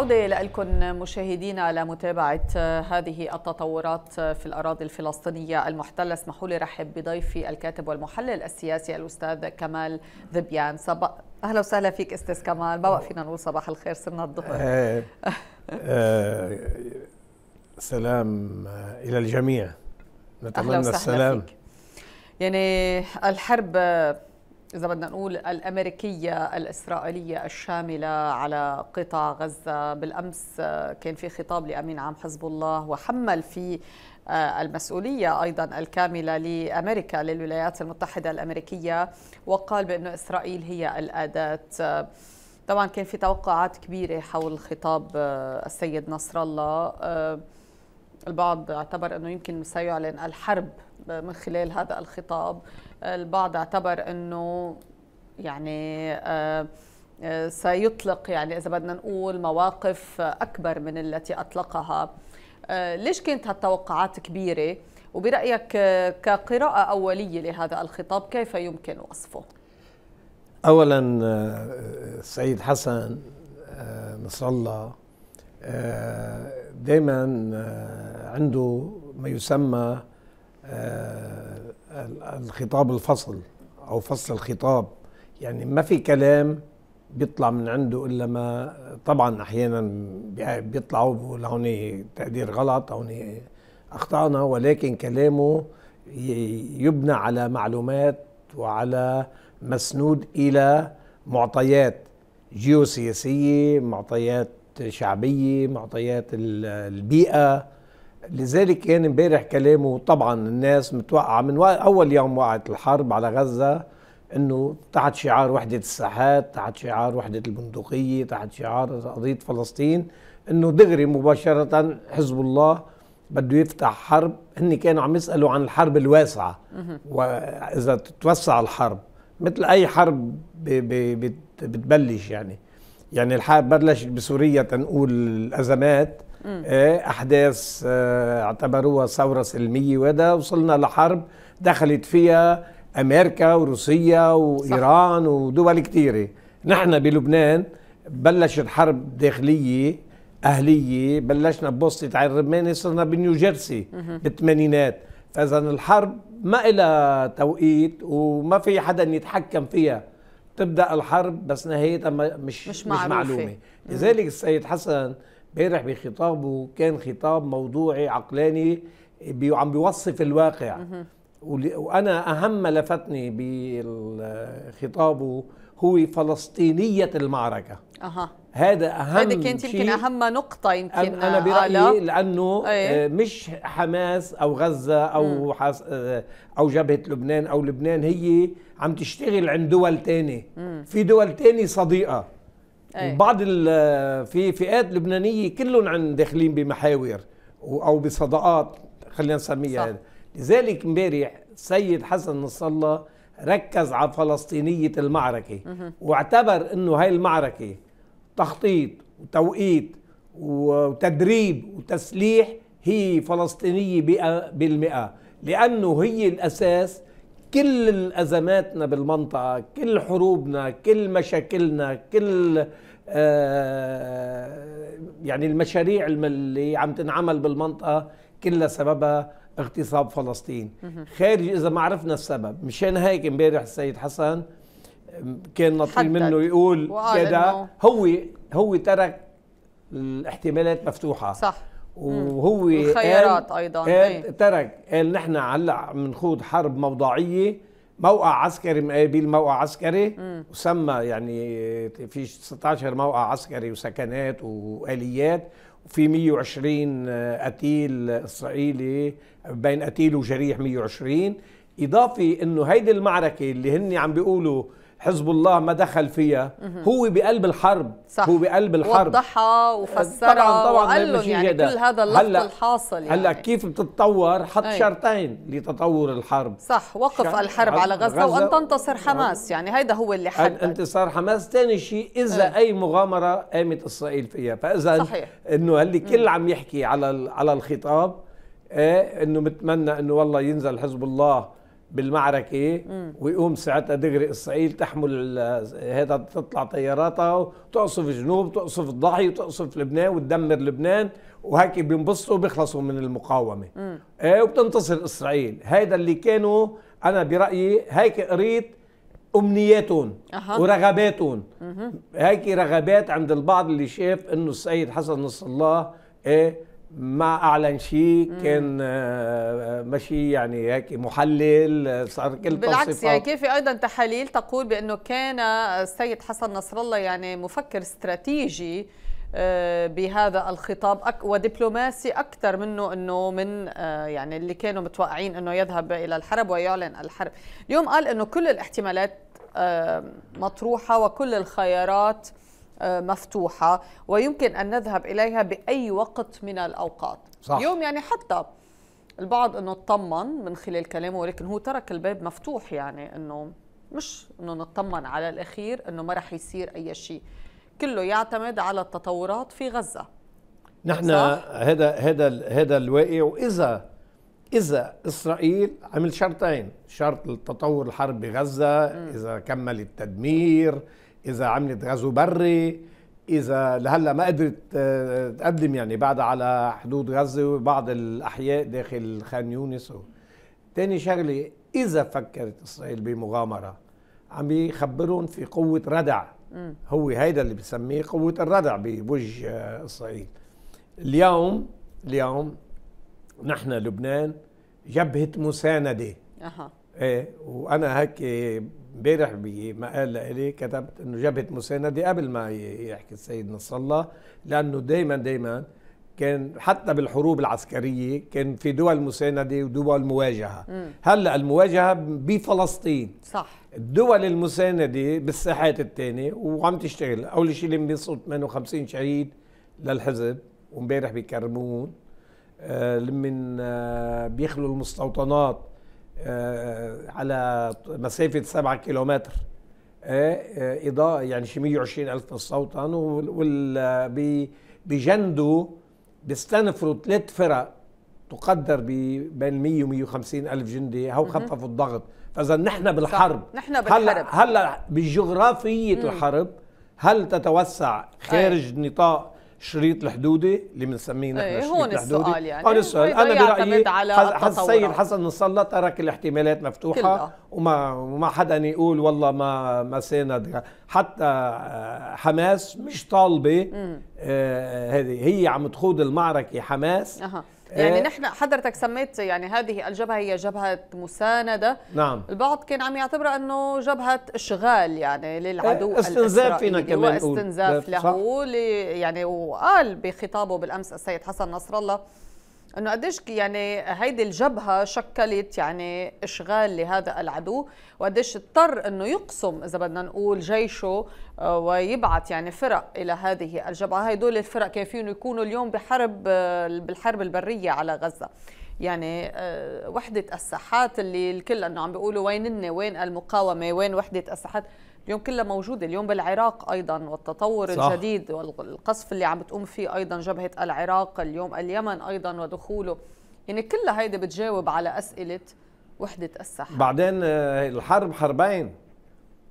عودة لكم مشاهدينا لمتابعة هذه التطورات في الأراضي الفلسطينية المحتلة. اسمحوا لي رحب بضيفي الكاتب والمحلل السياسي الأستاذ كمال ذبيان. صبا أهلا وسهلا فيك أستاذ كمال. ما فينا نقول صباح الخير صرنا الظهر. آه آه سلام إلى الجميع. نتمنى السلام. فيك. يعني الحرب إذا بدنا نقول الأمريكية الإسرائيلية الشاملة على قطاع غزة. بالأمس كان في خطاب لأمين عام حزب الله وحمل في المسؤولية أيضا الكاملة لأمريكا للولايات المتحدة الأمريكية. وقال بأن إسرائيل هي الأداة. طبعا كان في توقعات كبيرة حول خطاب السيد نصر الله. البعض اعتبر أنه يمكن سيعلن الحرب من خلال هذا الخطاب. البعض اعتبر إنه يعني آه، آه، سيطلق يعني إذا بدنا نقول مواقف أكبر من التي أطلقها. آه، ليش كانت هالتوقعات كبيرة؟ وبرأيك كقراءة أولية لهذا الخطاب كيف يمكن وصفه؟ اولا السيد حسن نصر الله دائما عنده ما يسمى الخطاب الفصل أو فصل الخطاب. يعني ما في كلام بيطلع من عنده إلا ما طبعا أحيانا بيطلعوا هون تقدير غلط هون أخطأنا ولكن كلامه يبنى على معلومات وعلى مسنود إلى معطيات جيوسياسية معطيات شعبية معطيات البيئة. لذلك كان امبارح كلامه طبعا الناس متوقعه من أول يوم وقعت الحرب على غزة إنه تحت شعار وحدة الساحات تحت شعار وحدة البندقية تحت شعار قضية فلسطين إنه دغري مباشرة حزب الله بده يفتح حرب. هن كانوا عم يسألوا عن الحرب الواسعة وإذا تتوسع الحرب مثل أي حرب بتبلش يعني. يعني الحرب بلش بسوريا تنقول الأزمات أحداث آه، اعتبروها ثورة سلمية وهذا وصلنا لحرب دخلت فيها أمريكا وروسيا وإيران صح. ودول كثيره نحن بلبنان بلشت حرب داخلية أهلية بلشنا ببوسطه عين الرماني صرنا بنيوجيرسي بالثمانينات. فاذا الحرب ما إلها توقيت وما في حدا يتحكم فيها. تبدا الحرب بس نهايتها مش مش, مش معلومة. لذلك السيد حسن امبارح بخطابه كان خطاب موضوعي عقلاني بي عم بيوصف الواقع. وأنا أهم ما لفتني بخطابه هو فلسطينية المعركة. أها. هذا أهم هذه كانت يمكن أهم نقطة يمكن أنا برأيي لأنه أيه. مش حماس أو غزة أو حس أو جبهة لبنان أو لبنان هي عم تشتغل عند دول ثانية في دول ثانية صديقة. أيه. بعض في فئات لبنانية كلهم عن داخلين بمحاور أو بصداقات خلينا نسميها هذا لذلك امبارح السيد حسن نصر الله ركز على فلسطينية المعركة. واعتبر إنه هاي المعركة تخطيط وتوقيت وتدريب وتسليح هي فلسطينية بالمئة لأنه هي الأساس كل أزماتنا بالمنطقة كل حروبنا كل مشاكلنا كل آه يعني المشاريع اللي عم تنعمل بالمنطقة كلها سببها اغتصاب فلسطين. خارج إذا ما عرفنا السبب مشان هيك امبارح السيد حسن كان نطيب منه يقول كذا هو هو ترك الاحتمالات مفتوحة. صح. وهو الخيارات أيضا قال إيه؟ ترك قال نحن هلأ بنخوض حرب موضوعيه موقع عسكري مقابل موقع عسكري مم. وسمى يعني في 16 موقع عسكري وسكنات وآليات وفي 120 قتيل إسرائيلي بين قتيل وجريح 120 إضافة إنه هيدي المعركة اللي هن عم بيقولوا حزب الله ما دخل فيها. هو بقلب الحرب. صح. هو بقلب الحرب. وضحها وفسرها طبعا طبعا وقال لهم يعني كل هذا اللفظ هلأ الحاصل يعني. هلا كيف بتتطور؟ حط أي. شرطين لتطور الحرب. صح. وقف الحرب على غزة, غزة وأن تنتصر حماس يعني. هيدا هو اللي حدد. انتصار حماس. ثاني شيء إذا أي. أي مغامرة قامت إسرائيل فيها. فإذا. إنه اللي كل عم يحكي على على الخطاب إيه إنه بتمنى إنه والله ينزل حزب الله بالمعركة ويقوم ساعتها دغري إسرائيل تحمل هذا تطلع طياراتها وتقصف جنوب تقصف الضاحية وتقصف لبنان وتدمر لبنان وهيك بينبسطوا بيخلصوا من المقاومة. إيه وبتنتصر إسرائيل. هذا اللي كانوا أنا برأيي هيك قريت أمنياتهم أه. ورغباتهم. هيك رغبات عند البعض اللي شاف إنه السيد حسن نصر الله إيه ما أعلن شيء كان آه، ماشي يعني هيك محلل آه، صار كل بالعكس يعني كيف أيضا تحاليل تقول بأنه كان السيد حسن نصر الله يعني مفكر استراتيجي آه، بهذا الخطاب ودبلوماسي أكثر منه إنه من يعني اللي كانوا متوقعين إنه يذهب إلى الحرب ويعلن الحرب. اليوم قال إنه كل الاحتمالات مطروحة وكل الخيارات آه، مفتوحة ويمكن أن نذهب إليها بأي وقت من الأوقات. صح. اليوم يعني حتى البعض أنه اطمن من خلال كلامه ولكن هو ترك الباب مفتوح يعني أنه مش أنه نطمن على الأخير أنه ما رح يصير أي شيء. كله يعتمد على التطورات في غزة. نحن هذا هذا هذا الواقع وإذا إذا إسرائيل عمل شرطين شرط التطور الحرب بغزة إذا كمل التدمير إذا عملت غزو بري إذا لهلأ ما قدرت آه، تقدم يعني بعدها على حدود غزة وبعض الأحياء داخل خان يونس. تاني شغلة إذا فكرت إسرائيل بمغامرة عم يخبرون في قوة ردع. هو هيدا اللي بسميه قوة الردع بوجه آه، إسرائيل. اليوم اليوم نحن لبنان جبهة مساندة. أه. إيه وأنا هيك امبارح بمقال لإلي كتبت إنه جبهة مساندة قبل ما يحكي السيد نصر الله لأنه دائما دائما كان حتى بالحروب العسكرية كان في دول مساندة ودول مواجهة. هلأ المواجهة بفلسطين. صح. الدول المساندة بالساحات الثانية وعم تشتغل. أول شيء اللي بيصل 58 شهيد للحزب وامبارح بيكرمون آه لمن آه بيخلوا المستوطنات. على مسافة سبعة كيلومتر. آه، آه، إضاءة يعني شي 120 ألف مستوطن وال بجنده بيستنفروا ثلاث فرق تقدر بين 100 و 150 ألف جندي. هو خففوا الضغط. فإذا نحن بالحرب. نحن بالحرب. هلأ هلا بجغرافية الحرب هل تتوسع خارج أي. نطاق شريط الحدودي اللي بنسميه نحن إيه هون السؤال يعني. هون السؤال. أنا برأيي السيد حسن نصر الله ترك الاحتمالات مفتوحة كلها. وما وما حدا يقول والله ما ما ساند حتى آه، حماس مش طالبة آه هذه. هي عم تخوض المعركة حماس. أه. يعني إيه؟ نحن حضرتك سميت يعني هذه الجبهة هي جبهة مساندة. نعم. البعض كان عم يعتبرها أنه جبهة إشغال يعني للعدو إيه استنزاف فينا كمان واستنزاف له يعني وقال بخطابه بالأمس السيد حسن نصر الله إنه قديش يعني هيدي الجبهة شكلت يعني إشغال لهذا العدو وقديش اضطر إنه يقسم إذا بدنا نقول جيشه آه، ويبعث يعني فرق إلى هذه الجبهة. هدول الفرق كيفين؟ يكونوا اليوم بحرب آه، بالحرب البرية على غزة. يعني آه، وحدة الساحات اللي الكل إنه عم بيقولوا وين وين المقاومة؟ وين وحدة الساحات؟ اليوم كلها موجوده اليوم بالعراق أيضا والتطور صح. الجديد والقصف اللي عم بتقوم فيه أيضا جبهة العراق اليوم اليمن أيضا ودخوله. يعني كلها هيدي بتجاوب على أسئلة وحدة الساحة. بعدين آه، الحرب حربين.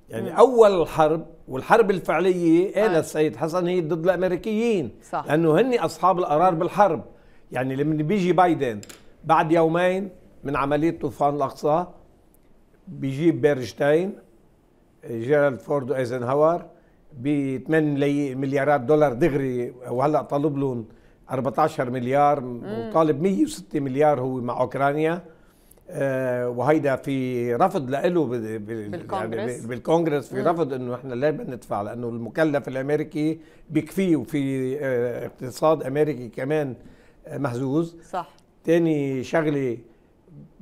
يعني م. أول الحرب والحرب الفعلية قال السيد حسن هي ضد الأمريكيين. صح. لأنه هن أصحاب القرار بالحرب. يعني لما بيجي بايدن بعد يومين من عملية طوفان الأقصى بيجيب بارجتين جيرالد فورد وايزنهاور ب 8 مليارات دولار دغري. وهلأ طالب لهم 14 مليار وطالب 106 مليار هو مع أوكرانيا. آه وهيدا في رفض له بالكونغرس يعني بالكونغرس. في مم. رفض إنه إحنا لا بدنا لأنه المكلف الأمريكي بكفيه وفي آه اقتصاد أمريكي كمان آه مهزوز. صح. تاني شغلة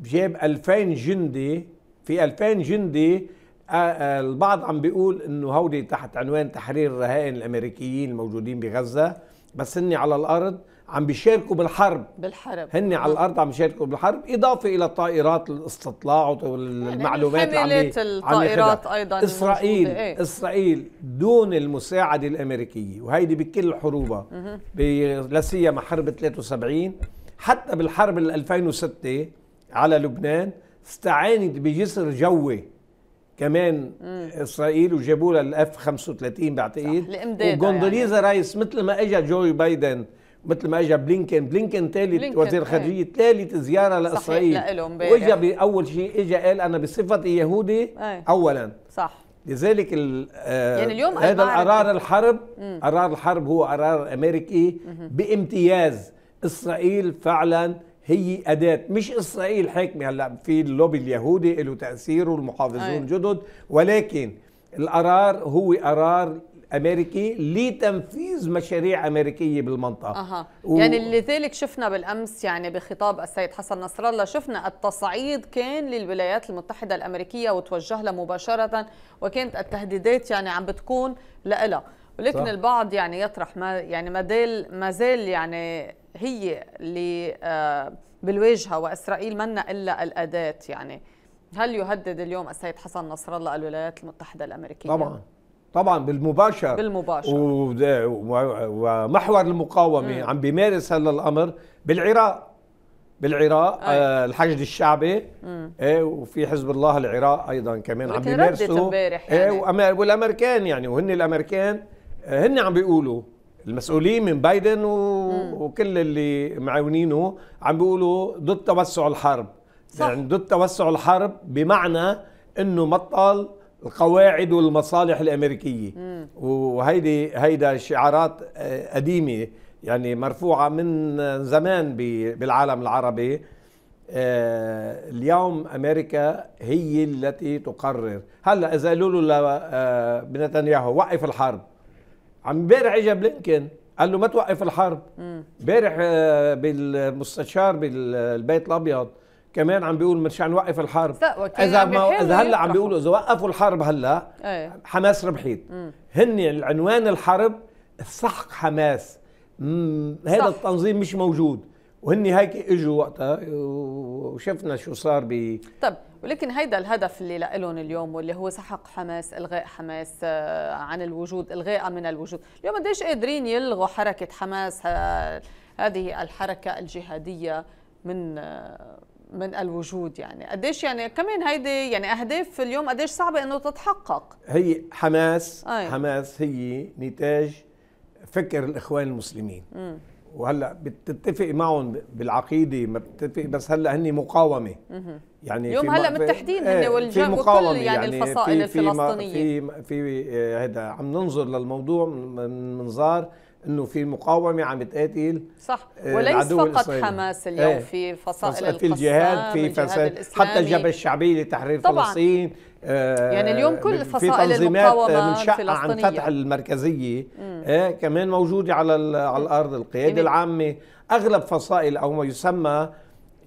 جاب 2000 جندي. في 2000 جندي البعض عم بيقول إنه هودي تحت عنوان تحرير الرهائن الأمريكيين الموجودين بغزة بس هن على الأرض عم بيشاركوا بالحرب. بالحرب. هن على الأرض عم بيشاركوا بالحرب إضافة إلى طائرات الاستطلاع والمعلومات يعني عم الطائرات أيضا إسرائيل إيه؟ إسرائيل دون المساعدة الأمريكية وهيدي بكل حروبها لا سيما حرب 73 حتى بالحرب 2006 على لبنان استعانت بجسر جوي كمان مم. إسرائيل وجابوا لها الأف 35 بعتقد وجوندوليزا يعني. رايس مثل ما اجى جوي بايدن مثل ما اجى بلينكن بلينكن ثالث وزير خارجية ثالث زيارة لإسرائيل واجى باول شيء اجى قال أنا بصفتي يهودي أي. اولا صح لذلك آه يعني اليوم هذا القرار الحرب مم. قرار الحرب هو قرار أمريكي مم. بامتياز إسرائيل فعلا هي أداة مش إسرائيل حاكمة هلأ في اللوبي اليهودي له تأثيره المحافظون جدد ولكن القرار هو قرار أمريكي لتنفيذ مشاريع أمريكية بالمنطقة أها. و... يعني لذلك شفنا بالأمس يعني بخطاب السيد حسن نصر الله شفنا التصعيد كان للولايات المتحدة الأمريكية وتوجه لها مباشرة وكانت التهديدات يعني عم بتكون لها ولكن صح. البعض يعني يطرح ما يعني ما ما زال يعني هي اللي آه، بالواجهه وإسرائيل منا إلا الأداة يعني. هل يهدد اليوم السيد حسن نصر الله الولايات المتحدة الأمريكية؟ طبعا. طبعا بالمباشر. بالمباشر. ومحور المقاومة مم. عم بيمارس هذا الأمر بالعراق. بالعراق آه الحشد الشعبي. إيه وفي حزب الله العراق أيضا كمان عم بيمارسوا امبارح يعني. إيه والأمريكان يعني وهن الأمريكان آه، هن عم بيقولوا المسؤولين من بايدن و... وكل اللي معاونينه عم بيقولوا ضد توسع الحرب. صح. يعني ضد توسع الحرب بمعنى إنه بطل القواعد والمصالح الأمريكية. مم. وهيدي هيدا شعارات آه، قديمة يعني مرفوعة من زمان بالعالم العربي. آه، اليوم أمريكا هي التي تقرر. هلأ إذا قالوا له لنتنياهو وقف الحرب. عم امبارح اجى بلينكن. قال له ما توقف الحرب. امبارح آه، بالمستشار بالبيت الأبيض. كمان عم بيقول مشان نوقف الحرب. إذا ما إذا هلأ عم بيقولوا إذا وقفوا الحرب هلأ إيه. حماس ربحت هن العنوان الحرب سحق حماس. هذا التنظيم مش موجود. وهن هيك إجوا وقتها وشفنا شو صار ب طب ولكن هيدا الهدف اللي لهم اليوم واللي هو سحق حماس إلغاء حماس آه، عن الوجود إلغاء من الوجود. اليوم قديش قادرين يلغوا حركة حماس؟ هذه الحركة الجهادية من آه، من الوجود يعني. قديش يعني كمان هيدي يعني أهداف اليوم قديش صعبة إنه تتحقق؟ هي حماس أي. حماس هي نتاج فكر الإخوان المسلمين. م. وهلأ بتتفق معهم بالعقيدة ما بتتفق بس هلأ هن مقاومة. يعني اليوم هلا متحدين هن إيه والجا وكل يعني, يعني الفصائل في الفلسطينية. في في هذا عم ننظر للموضوع من منظار إنه في مقاومة عم تقاتل صح. آه، وليس فقط الإسرائيلي. حماس اليوم إيه في فصائل في الجهاد في فساد حتى الجبهة الشعبية لتحرير طبعا. فلسطين آه يعني اليوم كل فصائل المقاومة الفلسطينيه عن فتح المركزية آه كمان موجودة على على الأرض القيادة العامة. أغلب فصائل أو ما يسمى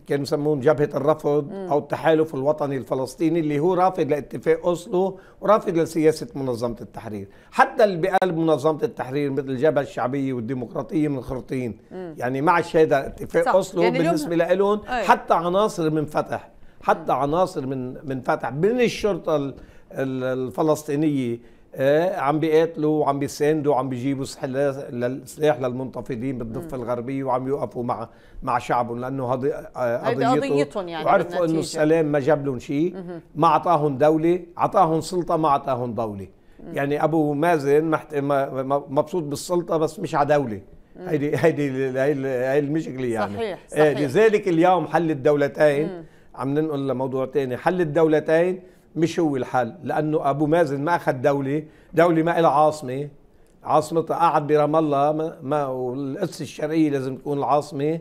كانوا يسمون جبهة الرفض أو التحالف الوطني الفلسطيني اللي هو رافض لاتفاق أوسلو ورافض لسياسة منظمة التحرير. حتى اللي بقلب منظمة التحرير مثل الجبهة الشعبية والديمقراطية من خرطين يعني مع هذا اتفاق صح. أوسلو يعني بالنسبة لهم حتى عناصر من فتح. حتى عناصر من من فتح. من الشرطة الفلسطينية آه عم بيقاتلوا وعم بيساندوا وعم بيجيبوا سلاح للمنتفضين بالضفة الغربية وعم يوقفوا مع مع شعبهم لأنه هذه قضيتهم. يعني وعرفوا إنه السلام ما جاب لهم شيء ما اعطاهم دولة اعطاهم سلطة ما اعطاهم دولة. يعني أبو مازن محت... مبسوط بالسلطة بس مش على دولة. هيدي هيدي هي المشكلة يعني. صحيح, صحيح. آه لذلك اليوم حل الدولتين. عم ننقل لموضوع ثاني حل الدولتين مش هو الحل لأنه أبو مازن ما أخذ دولة دولة ما لها عاصمة عاصمتها قعد برام الله ما, ما والقدس الشرقيه لازم تكون العاصمة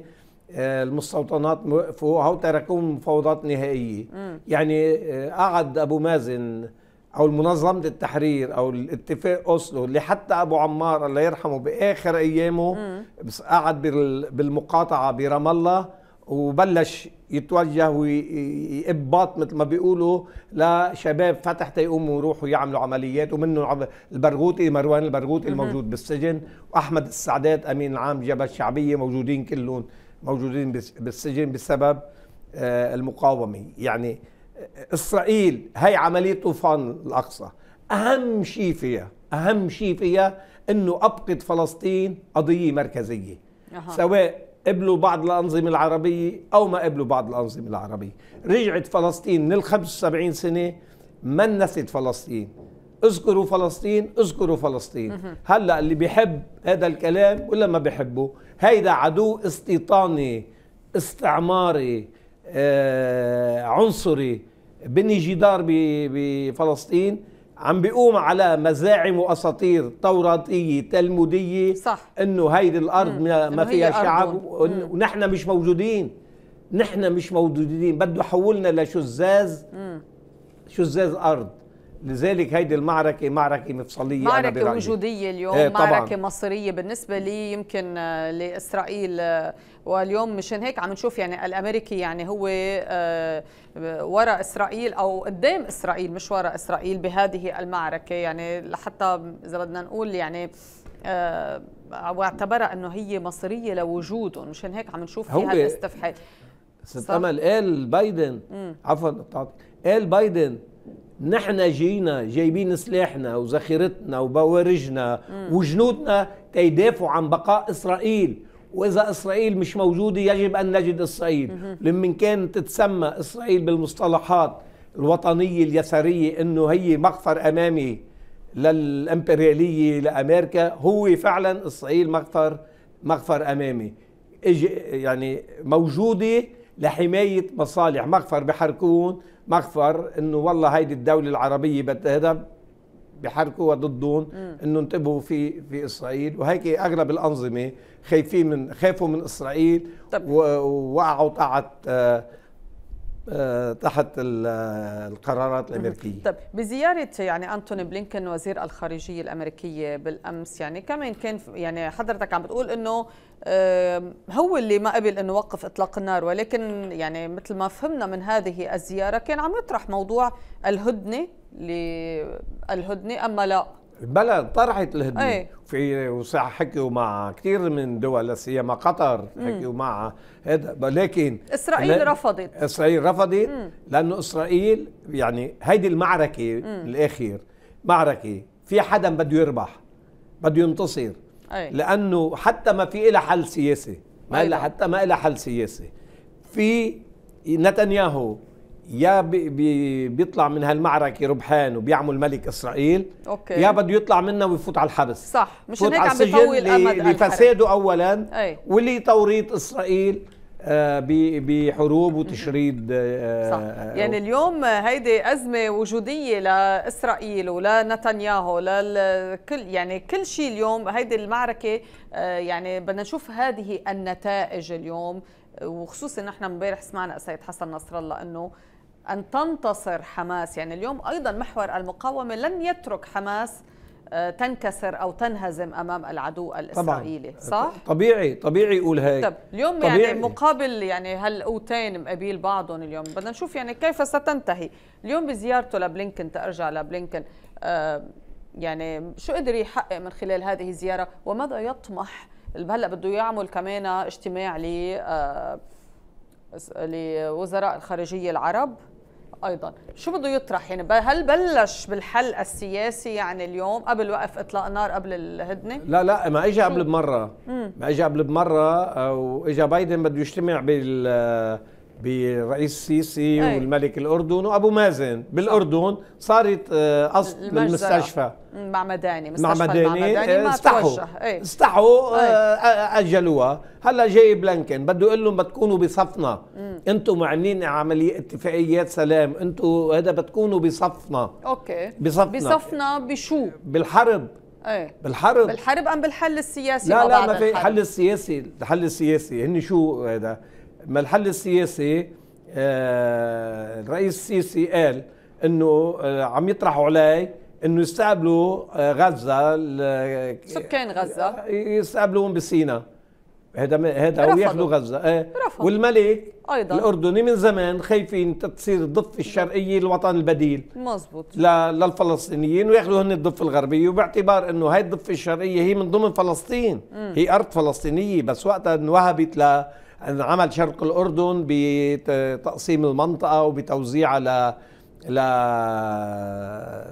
آه، المستوطنات وقفوا هو تركوهم مفاوضات نهائية. يعني آه، قعد أبو مازن أو منظمة التحرير أو الاتفاق أوسلو اللي حتى أبو عمار الله يرحمه بآخر أيامه. بس قعد بالمقاطعة برام الله وبلش يتوجه ويقباط مثل ما بيقولوا لشباب فتح تيقوموا يروحوا يعملوا عمليات ومنهم البرغوثي مروان البرغوثي الموجود بالسجن وأحمد السعدات أمين العام جبهة الشعبية موجودين كلهم موجودين بالسجن بسبب آه، المقاومة. يعني آه، إسرائيل هي عملية طوفان الأقصى. أهم شيء فيها أهم شيء فيها إنه أبقت فلسطين قضية مركزية. أه. سواء قبلوا بعض الأنظمة العربية أو ما قبلوا بعض الأنظمة العربية. رجعت فلسطين من ال 75 سنة ما نست فلسطين. اذكروا فلسطين اذكروا فلسطين. هلأ اللي بيحب هذا الكلام ولا ما بيحبه؟ هيدا عدو استيطاني استعماري آه عنصري بني جدار بفلسطين. عم بيقوم على مزاعم وأساطير توراتية تلمودية صح. إنه هيدي الأرض مم. ما فيها شعب ونحن مش موجودين. نحن مش موجودين. بده يحولنا لشزاز شزاز أرض. لذلك هيدي المعركة معركة مفصلية معركة أنا وجودية اليوم إيه معركة مصيرية بالنسبة لي يمكن آه، لإسرائيل آه، واليوم مشان هيك عم نشوف يعني الأمريكي يعني هو آه، وراء إسرائيل أو قدام إسرائيل مش وراء إسرائيل بهذه المعركة. يعني لحتى إذا بدنا نقول يعني واعتبرها إنه هي مصيرية لوجودهم مشان هيك عم نشوف فيها الاستفحال ست امل قال بايدن. عفوا قال بايدن نحن جينا جايبين سلاحنا وذخيرتنا وبوارجنا وجنودنا تيدافعوا عن بقاء إسرائيل. وإذا إسرائيل مش موجودة يجب أن نجد اسرائيل لمن كان تتسمى إسرائيل بالمصطلحات الوطنية اليسارية إنه هي مغفر أمامي للإمبريالية لأمريكا هو فعلا إسرائيل مغفر مغفر أمامي. يعني موجودة لحماية مصالح. مغفر بحركون مغفر إنه والله هيدي الدولة العربية بدها بحركوها ضدهم إنه انتبهوا في في إسرائيل وهيك أغلب الأنظمة خايفين من خافوا من إسرائيل. ووقعوا تحت آه، آه، تحت القرارات الأمريكية. طيب بزيارة يعني أنتوني بلينكن وزير الخارجية الأمريكية بالأمس يعني كمان كان يعني حضرتك عم بتقول إنه هو اللي ما قبل إنه وقف إطلاق النار ولكن يعني مثل ما فهمنا من هذه الزيارة كان عم يطرح موضوع الهدنة للهدنه أما لا. بلا طرحت الهدنه أي. في وصح حكيوا مع كثير من دول لا سيما قطر حكيوا مع هذا. لكن إسرائيل رفضت. إسرائيل رفضت لأنه إسرائيل يعني هيدي المعركة الأخير معركة في حدا بده يربح بده ينتصر. أي. لأنه حتى ما في لها حل سياسي ما لها حتى ما لها حل سياسي. في نتنياهو يا بيبي بيطلع من هالمعركة ربحان وبيعمل ملك إسرائيل okay. يا بده يطلع منها ويفوت على الحبس. صح. مش هيك عم بيطول أمد لفساده اولا ولتوريط إسرائيل آه، بحروب وتشريد آه، صح. آه، يعني اليوم هيدي أزمة وجودية لإسرائيل ولنتنياهو للكل يعني كل شيء اليوم هيدي المعركة يعني بدنا نشوف هذه النتائج اليوم وخصوصا نحن امبارح سمعنا السيد حسن نصر الله إنه أن تنتصر حماس يعني اليوم أيضا محور المقاومة لن يترك حماس آه، تنكسر أو تنهزم أمام العدو الإسرائيلي. طبعا. صح؟ طبيعي طبيعي يقول هيك. طب اليوم يعني طبيعي. يعني مقابل يعني هالقوتين مقابل بعضهم اليوم بدنا نشوف يعني كيف ستنتهي. اليوم بزيارته لبلينكن ترجع لبلينكن آه يعني شو قدر يحقق من خلال هذه الزيارة؟ وماذا يطمح؟ هلأ بده يعمل كمان اجتماع ل آه، لوزراء الخارجية العرب. أيضا. شو بده يطرح؟ يعني هل بلش بالحل السياسي يعني اليوم قبل وقف إطلاق نار قبل الهدنة؟ لا لا ما اجى قبل بمرة. ما اجى قبل بمرة واجى بايدن بده يجتمع بال برئيس السيسي والملك الأردن وأبو مازن. بالأردن صارت آه، قصد بالمستشفى مع مداني مستشفى مع مداني ما استحوا. إيه. استحوا إيه. أجلوها. هلا جاي بلانكن بده يقول لهم بتكونوا بصفنا. أنتم عاملين عملية اتفاقيات سلام. أنتم هذا بتكونوا بصفنا. أوكي. بصفنا. بصفنا بشو؟ بالحرب. إيه بالحرب. بالحرب أم بالحل السياسي؟ لا لا ما في حل السياسي. الحل السياسي. هن شو هذا ما الحل السياسي آه الرئيس السيسي قال إنه آه عم يطرحوا عليه إنه يستقبلوا آه غزة سكان غزة. يستقبلوهم بسينا. هذا هذا وياخذوا غزة. إيه والملك أيضا. الأردني من زمان خايفين تصير الضفه الشرقيه الوطن البديل. مزبوط. للفلسطينيين وياخذوا هن الضفه الغربيه وباعتبار إنه هاي الضفة الشرقية هي من ضمن فلسطين. مم. هي أرض فلسطينية بس وقتها انوهبت ل عمل شرق الأردن بتقسيم المنطقة وبتوزيعها ل ل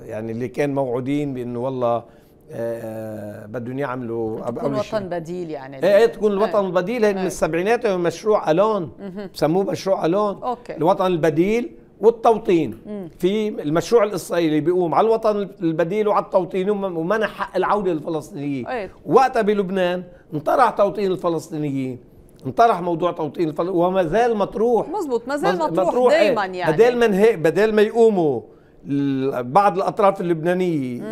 يعني اللي كان موعودين بأنه والله آه بدهم يعملوا تكون وطن بديل يعني إيه تكون الوطن إيه. البديل هي من السبعينات مشروع ألون بسموه مشروع ألون أوكي. الوطن البديل والتوطين مم. في المشروع الإسرائيلي بيقوم على الوطن البديل وعلى التوطين ومنح حق العوده للفلسطينيين. وقتها بلبنان انطرح توطين الفلسطينيين انطرح موضوع توطين الفلسطينيين وما زال مطروح مزبوط ما زال مطروح, مطروح دائما إيه. يعني بدل ما بدل ما يقوموا بعض الأطراف اللبنانية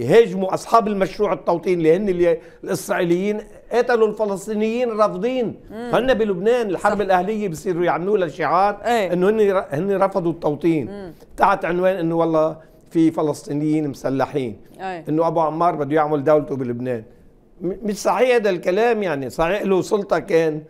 يهاجموا أصحاب المشروع التوطين اللي هن الإسرائيليين قتلوا الفلسطينيين رافضين هن بلبنان الحرب صح. الأهلية بصيروا يعملوا لها شعار إيه. إنه هن هن رفضوا التوطين تحت عنوان إنه والله في فلسطينيين مسلحين إيه. إنه أبو عمار بده يعمل دولته بلبنان مش صحيح هذا الكلام يعني. صحيح له سلطة كان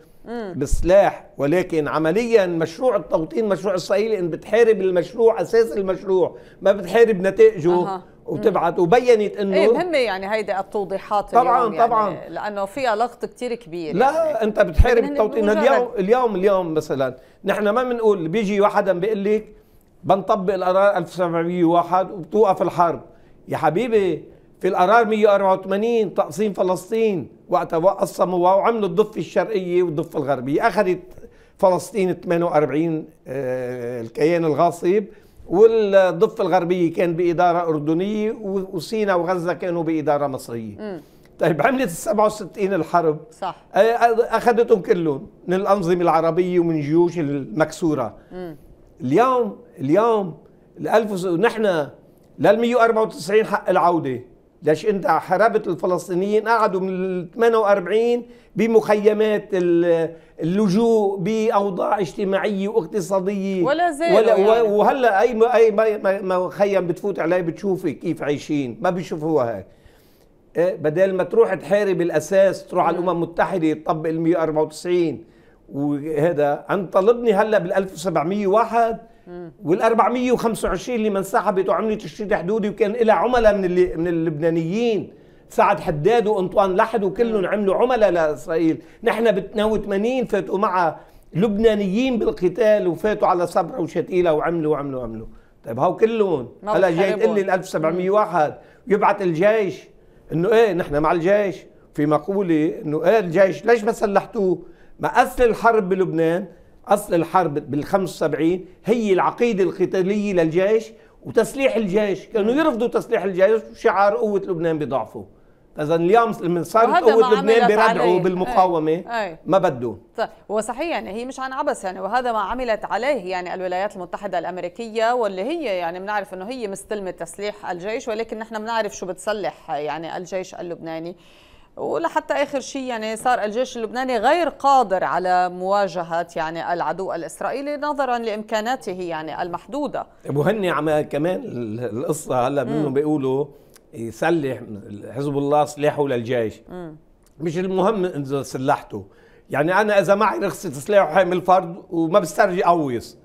بالسلاح ولكن عمليا مشروع التوطين مشروع إسرائيلي إن بتحارب المشروع أساس المشروع ما بتحارب نتائجه أه. وبتبعت وبينت إنه إيه مهمه يعني هيدي التوضيحات طبعا اليوم يعني طبعا. لأنه فيها لغط كثير كبير لا يعني. أنت بتحارب التوطين. اليوم اليوم اليوم مثلا نحن ما بنقول بيجي واحد بيقول لك بنطبق القرار 1701 وبتوقف الحرب. يا حبيبي في القرار 184 تقسيم فلسطين وقتها قسموها وعملوا الضفة الشرقية والضفة الغربية. أخذت فلسطين 48 آه، الكيان الغاصب والضفة الغربية كان بإدارة أردنية وسينا وغزة كانوا بإدارة مصرية. م. طيب عملت ال 67 الحرب. صح. أخذتهم كلهم من الأنظمة العربية ومن الجيوش المكسورة. م. اليوم اليوم الألف ونحن لل 194 حق العودة. ليش انت حربت الفلسطينيين؟ قعدوا من 48 بمخيمات اللجوء بأوضاع اجتماعية واقتصادية. ولا زال ولا يعني. وهلا أي أي مخيم بتفوت عليه بتشوفي كيف عايشين. ما بيشوفوها هيك. إيه بدل ما تروح تحارب الأساس تروح على الأمم المتحدة تطبق ال 194 وهذا عم طلبني هلا بال 1701 وال 425 اللي انسحبت وعملت تشريد حدودي وكان لها عملاء من اللي من اللبنانيين. سعد حداد وأنطوان لحد وكلهم عملوا عملاء لإسرائيل، نحن ب 82 فاتوا مع لبنانيين بالقتال وفاتوا على صبرا وشتيلة وعملوا وعملوا وعملوا، طيب هاو كلهم؟ هلا جاي تقول لي ال 1701 يبعث الجيش. إنه إيه نحن مع الجيش. في مقولة إنه إيه الجيش ليش ما سلحتوه؟ ما أصل الحرب بلبنان أصل الحرب بال 75 هي العقيدة القتالية للجيش وتسليح الجيش. كانوا يرفضوا تسليح الجيش وشعار قوة لبنان بضعفه. إذا اليوم من صارت قوة لبنان بيردعوا بالمقاومة أي. أي. ما بده طيب هو صحيح يعني هي مش عن عبس يعني وهذا ما عملت عليه يعني الولايات المتحدة الأمريكية واللي هي يعني بنعرف إنه هي مستلمة تسليح الجيش ولكن نحن بنعرف شو بتسلح يعني الجيش اللبناني. ولحتى آخر شيء يعني صار الجيش اللبناني غير قادر على مواجهة يعني العدو الإسرائيلي نظرا لإمكاناته يعني المحدودة. وهن عم كمان القصة هلأ منهم بيقولوا يسلح حزب الله سلاحه للجيش. م. مش المهم اذا سلحته يعني أنا إذا معي رخصة سلاح وحامل فرد وما بسترجي قويص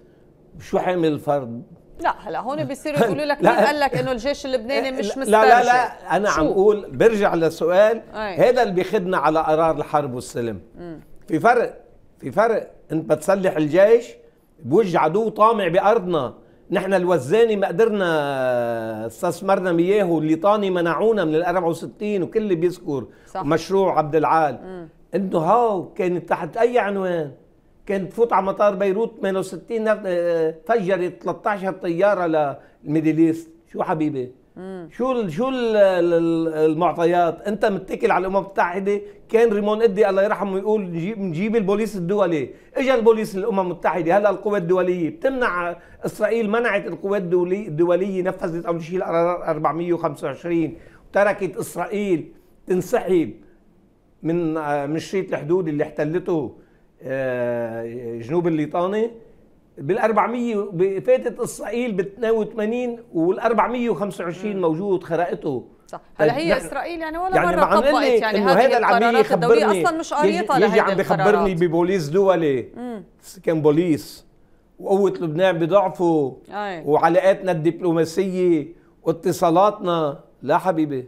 شو حامل الفرد لا هلا هون بيصيروا يقولوا لك مين قال لك إنه الجيش اللبناني مش مسترجع لا لا لا أنا عم أقول برجع للسؤال هذا اللي بياخذنا على قرار الحرب والسلم. في فرق في فرق. أنت بتسلح الجيش بوجه عدو طامع بأرضنا. نحن الوزاني ما قدرنا استثمرنا مياه والليطاني منعونا من ال 64 وكل اللي بيذكر. صح. مشروع عبد العال. إنه هاو كانت تحت أي عنوان. كانت تفوت على مطار بيروت 68 آه، فجرت 13 طياره للميدل شو حبيبي؟ شو شو المعطيات؟ أنت متكل على الأمم المتحدة. كان ريمون إدي الله يرحمه يقول نجيب البوليس الدولي. اجى البوليس الامم المتحدة. هلا القوى الدولية. بتمنع إسرائيل منعت القوى الدولية نفذت أول شيء القرار 425 وتركت إسرائيل تنسحب من آه، من شريط الحدود اللي احتلته. جنوب الليطاني. بال 400 فاتت إسرائيل ب 82 وال 425 موجود خرقته صح. هلا هي إسرائيل يعني ولا يعني مرة طبقت يعني إنه هذا العميل يخبرني أصلا مش قريطه يجي, يجي عم بخبرني ببوليس دولي. كان بوليس. وقوة لبنان بضعفه. وعلاقاتنا الدبلوماسية واتصالاتنا. لا حبيبي.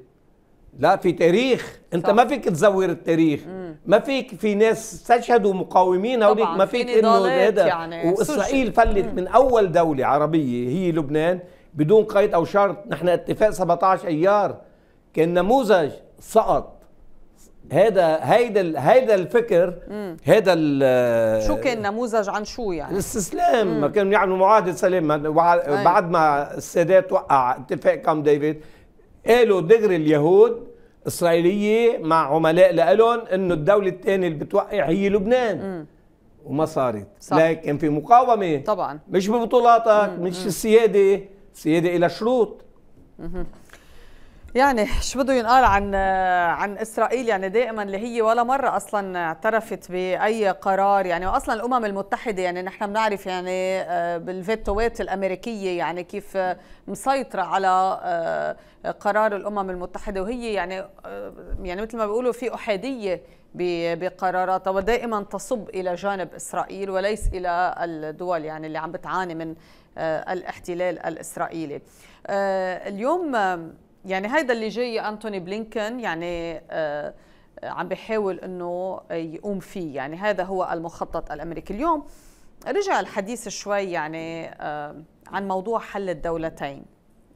لا في تاريخ. انت صح. ما فيك تزور التاريخ. مم. ما فيك في ناس استشهدوا مقاومين هوديك ما فيك إنه هذا. يعني وإسرائيل فلت من أول دولة عربية هي لبنان بدون قيد أو شرط. نحن اتفاق 17 أيار. كان نموذج سقط. هذا هيدا هيدا الفكر هذا شو كان نموذج عن شو يعني؟ الاستسلام. ما كانوا يعملوا معاهدة سلام. بعد ما السادات وقع اتفاق كام ديفيد قالوا دغري اليهود إسرائيلية مع عملاء لهم إنه الدولة الثانية اللي بتوقع هي لبنان مم. وما صارت صح. لكن في مقاومة طبعا مش ببطولاتك. مش السيادة السيادة إلى شروط. يعني شو بده ينقال عن عن إسرائيل؟ يعني دائما اللي هي ولا مرة أصلا اعترفت بأي قرار. يعني واصلا الأمم المتحدة يعني نحن بنعرف يعني آه، بالفيتوات الأمريكية يعني كيف مسيطرة على آه، قرار الأمم المتحدة. وهي يعني آه، يعني مثل ما بيقولوا في أحادية بقراراتها. ودائما تصب إلى جانب إسرائيل وليس إلى الدول يعني اللي عم بتعاني من الاحتلال الإسرائيلي. اليوم يعني هيدا اللي جاي أنتوني بلينكن يعني آه عم بيحاول إنه يقوم فيه. يعني هذا هو المخطط الأمريكي. اليوم رجع الحديث شوي يعني آه عن موضوع حل الدولتين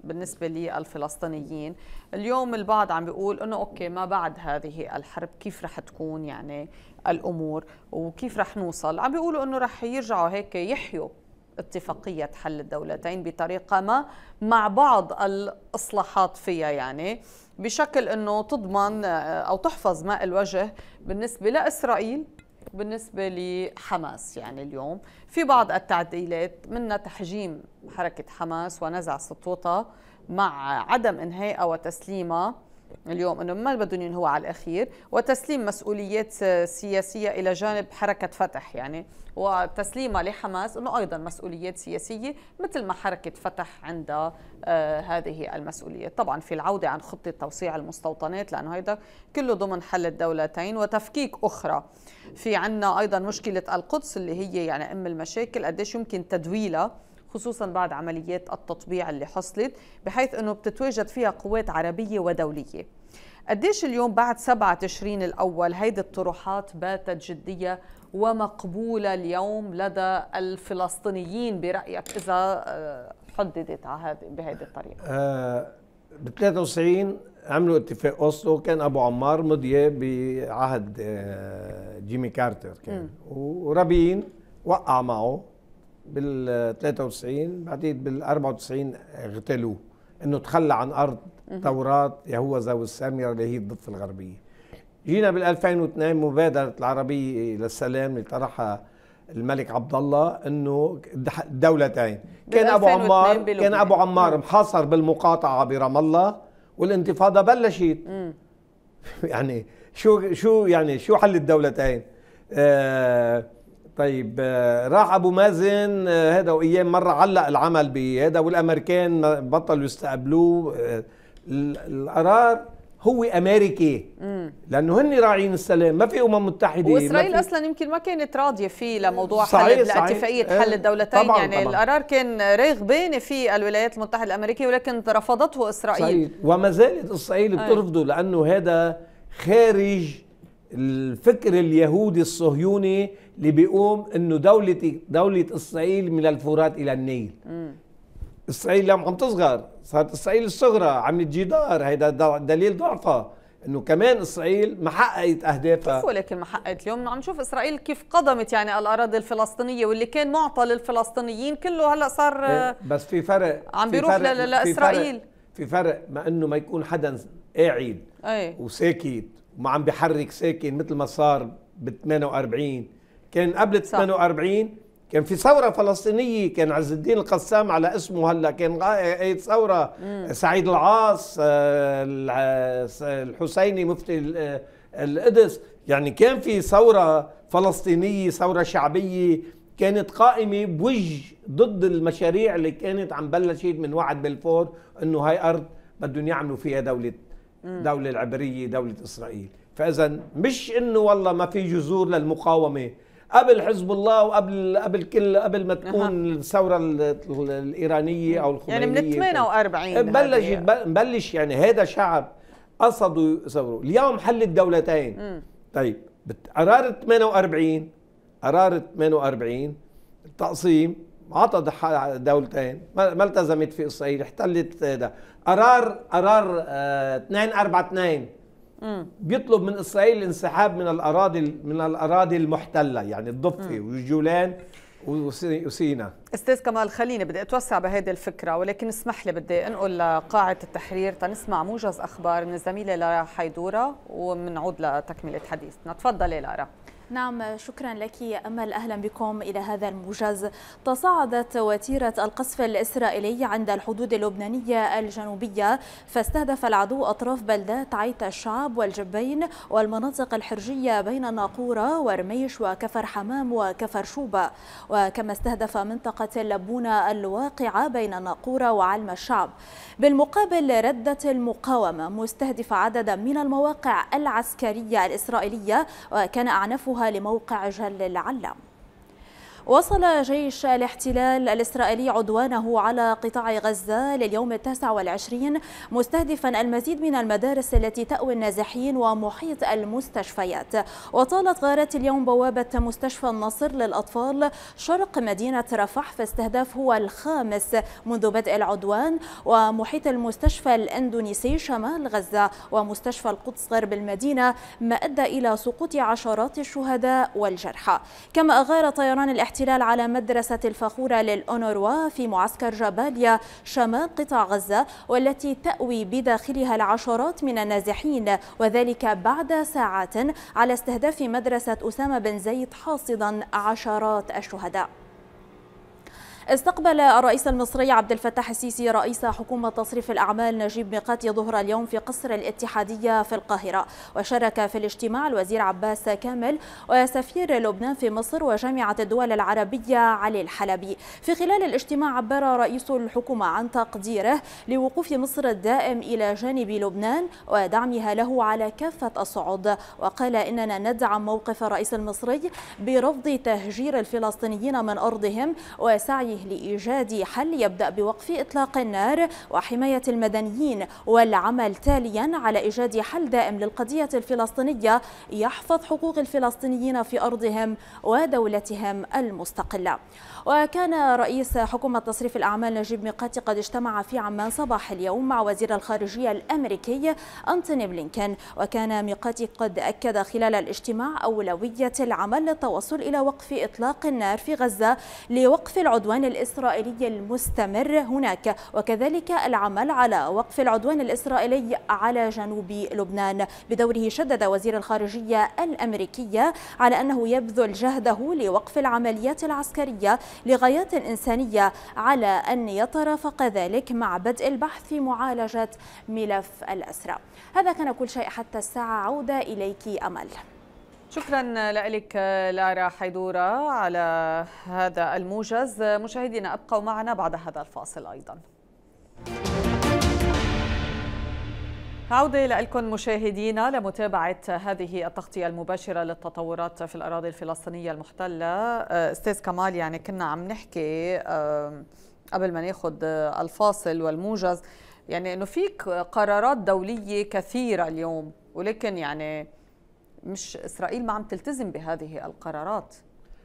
بالنسبة للفلسطينيين. اليوم البعض عم بيقول إنه أوكي ما بعد هذه الحرب كيف رح تكون يعني الأمور وكيف رح نوصل؟ عم بيقولوا إنه رح يرجعوا هيك يحيوا اتفاقية حل الدولتين بطريقة ما مع بعض الإصلاحات فيها يعني بشكل أنه تضمن أو تحفظ ماء الوجه بالنسبة لإسرائيل بالنسبة لحماس يعني اليوم. في بعض التعديلات منها تحجيم حركة حماس ونزع سطوتها مع عدم إنهائها وتسليمها. اليوم إنه ما بدهم ينهوا على الأخير وتسليم مسؤوليات سياسية إلى جانب حركة فتح يعني وتسليمها لحماس إنه أيضا مسؤوليات سياسية مثل ما حركة فتح عندها آه هذه المسؤوليات طبعا في العودة عن خطة توسيع المستوطنات لأنه هذا كله ضمن حل الدولتين وتفكيك أخرى. في عنا أيضا مشكلة القدس اللي هي يعني أم المشاكل قديش يمكن تدويلها خصوصا بعد عمليات التطبيع اللي حصلت بحيث إنه بتتواجد فيها قوات عربية ودولية. قديش اليوم بعد 7 تشرين الأول هيدي الطروحات باتت جدية ومقبولة اليوم لدى الفلسطينيين برأيك إذا آه، حددت على هذه بهذه الطريقة؟ آه ب 93 عملوا اتفاق أوسلو كان أبو عمار مضي بعهد آه جيمي كارتر كان. ورابين وقع معه. بال 93 بعدين بال 94 اغتالوه. إنه تخلى عن أرض توراه يهوذا والسامره اللي هي الضفة الغربية. جينا بال 2002 مبادرة العربية للسلام اللي طرحها الملك عبد الله انه دولتين. كان أبو عمار كان أبو عمار محاصر بالمقاطعة برام الله والانتفاضة بلشت. يعني شو شو يعني شو حل الدولتين؟ آه طيب آه، راح أبو مازن هذا آه، وإيام مرة علق العمل بهذا والأمريكان بطلوا يستقبلوه. آه، القرار هو أمريكي. لأنه هن راعين السلام ما في أمم متحدة وإسرائيل أصلا يمكن ما كانت راضية فيه لموضوع صحيح حل اتفاقيه حل الدولتين. طبعاً يعني طبعاً. القرار كان راغبين في الولايات المتحدة الأمريكية ولكن رفضته إسرائيل. صحيح. وما زالت إسرائيل بترفضه لأنه هذا خارج الفكر اليهودي الصهيوني اللي بيقوم إنه دولة دولة إسرائيل من الفرات إلى النيل. مم. إسرائيل اليوم عم تصغر. صارت إسرائيل الصغرى عملت جدار هيدا دليل ضعفها. إنه كمان إسرائيل ما حققت أهدافها. كيف ولكن ما حققت اليوم. عم نشوف إسرائيل كيف قدمت يعني الأراضي الفلسطينية واللي كان معطى للفلسطينيين كله هلأ صار إيه، بس في فرق عم بيروح لإسرائيل. في فرق ما إنه ما يكون حدا قاعد أي. وساكت. وما عم بيحرك ساكن مثل ما صار ب 48 كان قبل 48 كان في ثورة فلسطينية كان عز الدين القسام على اسمه هلأ. كان قايد ثورة. مم. سعيد العاص آه، الحسيني مفتي آه، القدس. يعني كان في ثورة فلسطينية ثورة شعبية كانت قائمة بوجه ضد المشاريع اللي كانت عم بلشت من وعد بلفور إنه هاي أرض بدهم يعملوا فيها دولة. دولة العبرية دولة إسرائيل. فإذا مش إنه والله ما في جذور للمقاومة. قبل حزب الله وقبل قبل كل قبل ما تكون الثورة الإيرانية أو الخمينية. يعني من 48 بلش بلش يعني هذا شعب قصدوا يصوروا اليوم حل الدولتين. م. طيب قرار 48 قرار 48 التقسيم عطى دولتين. ما التزمت في إسرائيل احتلت ده. قرار قرار 242 آه، بيطلب من إسرائيل الانسحاب من الأراضي من الأراضي المحتلة يعني الضفة والجولان وسينا. أستاذ كمال خليني بدي أتوسع بهذه الفكرة ولكن اسمح لي بدي أنقل لقاعة التحرير تنسمع موجز أخبار من الزميله لارا حيدورة ومنعود لتكملة حديثنا تفضلي لارا. نعم شكرا لك أمل. أهلا بكم إلى هذا الموجز. تصاعدت وتيرة القصف الإسرائيلي عند الحدود اللبنانية الجنوبية فاستهدف العدو أطراف بلدات عيت الشعب والجبين والمناطق الحرجية بين الناقورة ورميش وكفر حمام وكفر شوبة. وكما استهدف منطقة اللبونة الواقعة بين الناقورة وعلم الشعب. بالمقابل ردت المقاومة مستهدفة عددا من المواقع العسكرية الإسرائيلية وكان أعنفها لموقع جل العلام وصل جيش الاحتلال الإسرائيلي عدوانه على قطاع غزة لليوم التاسع والعشرين مستهدفا المزيد من المدارس التي تأوي النازحين ومحيط المستشفيات. وطالت غارات اليوم بوابة مستشفى النصر للأطفال شرق مدينة رفح في استهداف هو الخامس منذ بدء العدوان ومحيط المستشفى الأندونيسي شمال غزة ومستشفى القدس غرب المدينة ما أدى إلى سقوط عشرات الشهداء والجرحى. كما أغار طيران الاحتلال الاحتلال على مدرسة الفخورة للأونروا في معسكر جباليا شمال قطاع غزة والتي تأوي بداخلها العشرات من النازحين وذلك بعد ساعات على استهداف مدرسة أسامة بن زيد حاصدا عشرات الشهداء. استقبل الرئيس المصري عبد الفتاح السيسي رئيس حكومة تصريف الأعمال نجيب ميقاتي ظهر اليوم في قصر الاتحادية في القاهرة. وشارك في الاجتماع الوزير عباس كامل وسفير لبنان في مصر وجامعة الدول العربية علي الحلبي. في خلال الاجتماع عبر رئيس الحكومة عن تقديره لوقوف مصر الدائم إلى جانب لبنان ودعمها له على كافة الصعود. وقال إننا ندعم موقف الرئيس المصري برفض تهجير الفلسطينيين من أرضهم وسعيه لإيجاد حل يبدأ بوقف إطلاق النار وحماية المدنيين والعمل تاليا على إيجاد حل دائم للقضية الفلسطينية يحفظ حقوق الفلسطينيين في أرضهم ودولتهم المستقلة. وكان رئيس حكومة تصريف الأعمال نجيب ميقاتي قد اجتمع في عمان صباح اليوم مع وزير الخارجية الأمريكي أنتوني بلينكن وكان ميقاتي قد أكد خلال الاجتماع أولوية العمل للتوصل إلى وقف إطلاق النار في غزة لوقف العدوان الإسرائيلي المستمر هناك. وكذلك العمل على وقف العدوان الإسرائيلي على جنوب لبنان. بدوره شدد وزير الخارجية الأمريكية على أنه يبذل جهده لوقف العمليات العسكرية لغايات إنسانية على أن يترافق ذلك مع بدء البحث في معالجة ملف الأسرى هذا كان كل شيء حتى الساعة عودة إليك أمل. شكرا لك لارا حيدورة على هذا الموجز. مشاهدينا أبقوا معنا بعد هذا الفاصل أيضا. عودة لكم مشاهدينا لمتابعة هذه التغطية المباشرة للتطورات في الأراضي الفلسطينية المحتلة أستاذ كمال يعني كنا عم نحكي قبل ما ناخذ الفاصل والموجز يعني إنه في قرارات دولية كثيرة اليوم ولكن يعني مش إسرائيل ما عم تلتزم بهذه القرارات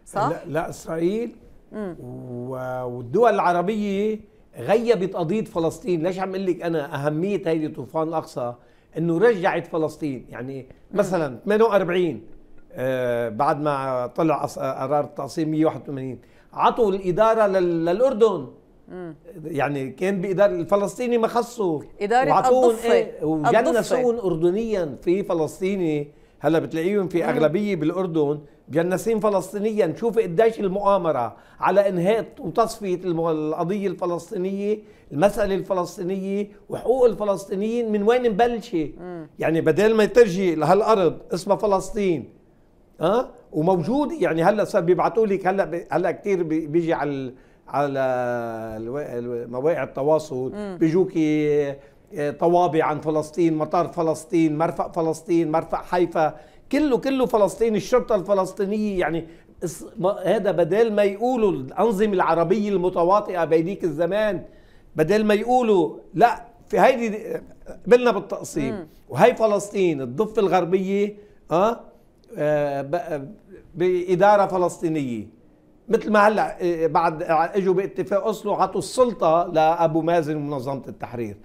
صح؟ لا, لا إسرائيل والدول العربية غيبت قضية فلسطين، ليش عم أقول لك أنا أهمية هيدي طوفان الأقصى؟ إنه رجعت فلسطين، يعني مثلا 48 آه بعد ما طلع قرار التقسيم 181 عطوا الإدارة للأردن. يعني كان بإدارة الفلسطيني ما خصوا إدارة الضفة إيه وجنسون أردنيا في فلسطيني. هلأ بتلاقيهم في أغلبية بالأردن. جنسين فلسطينيا شوف قديش المؤامرة على إنهاء وتصفية القضية الفلسطينية المسألة الفلسطينية وحقوق الفلسطينيين من وين مبلشة؟ يعني بدل ما ترجي لهالأرض اسمها فلسطين آه؟ وموجود يعني هلأ صار بيبعثوا لك هلأ هلأ كثير بيجي على على مواقع التواصل بيجوكي طوابع عن فلسطين مطار فلسطين مرفق فلسطين مرفق حيفا كله كله فلسطين الشرطة الفلسطينية يعني هذا بدل ما يقولوا الأنظمة العربية المتواطئة بيديك الزمان بدل ما يقولوا لا في هيدي قبلنا بالتقسيم. وهي فلسطين الضفة الغربية آه, آه بإدارة فلسطينية. مثل ما هلأ آه، بعد إجوا باتفاق أوسلو عطوا السلطة لأبو مازن ومنظمه التحرير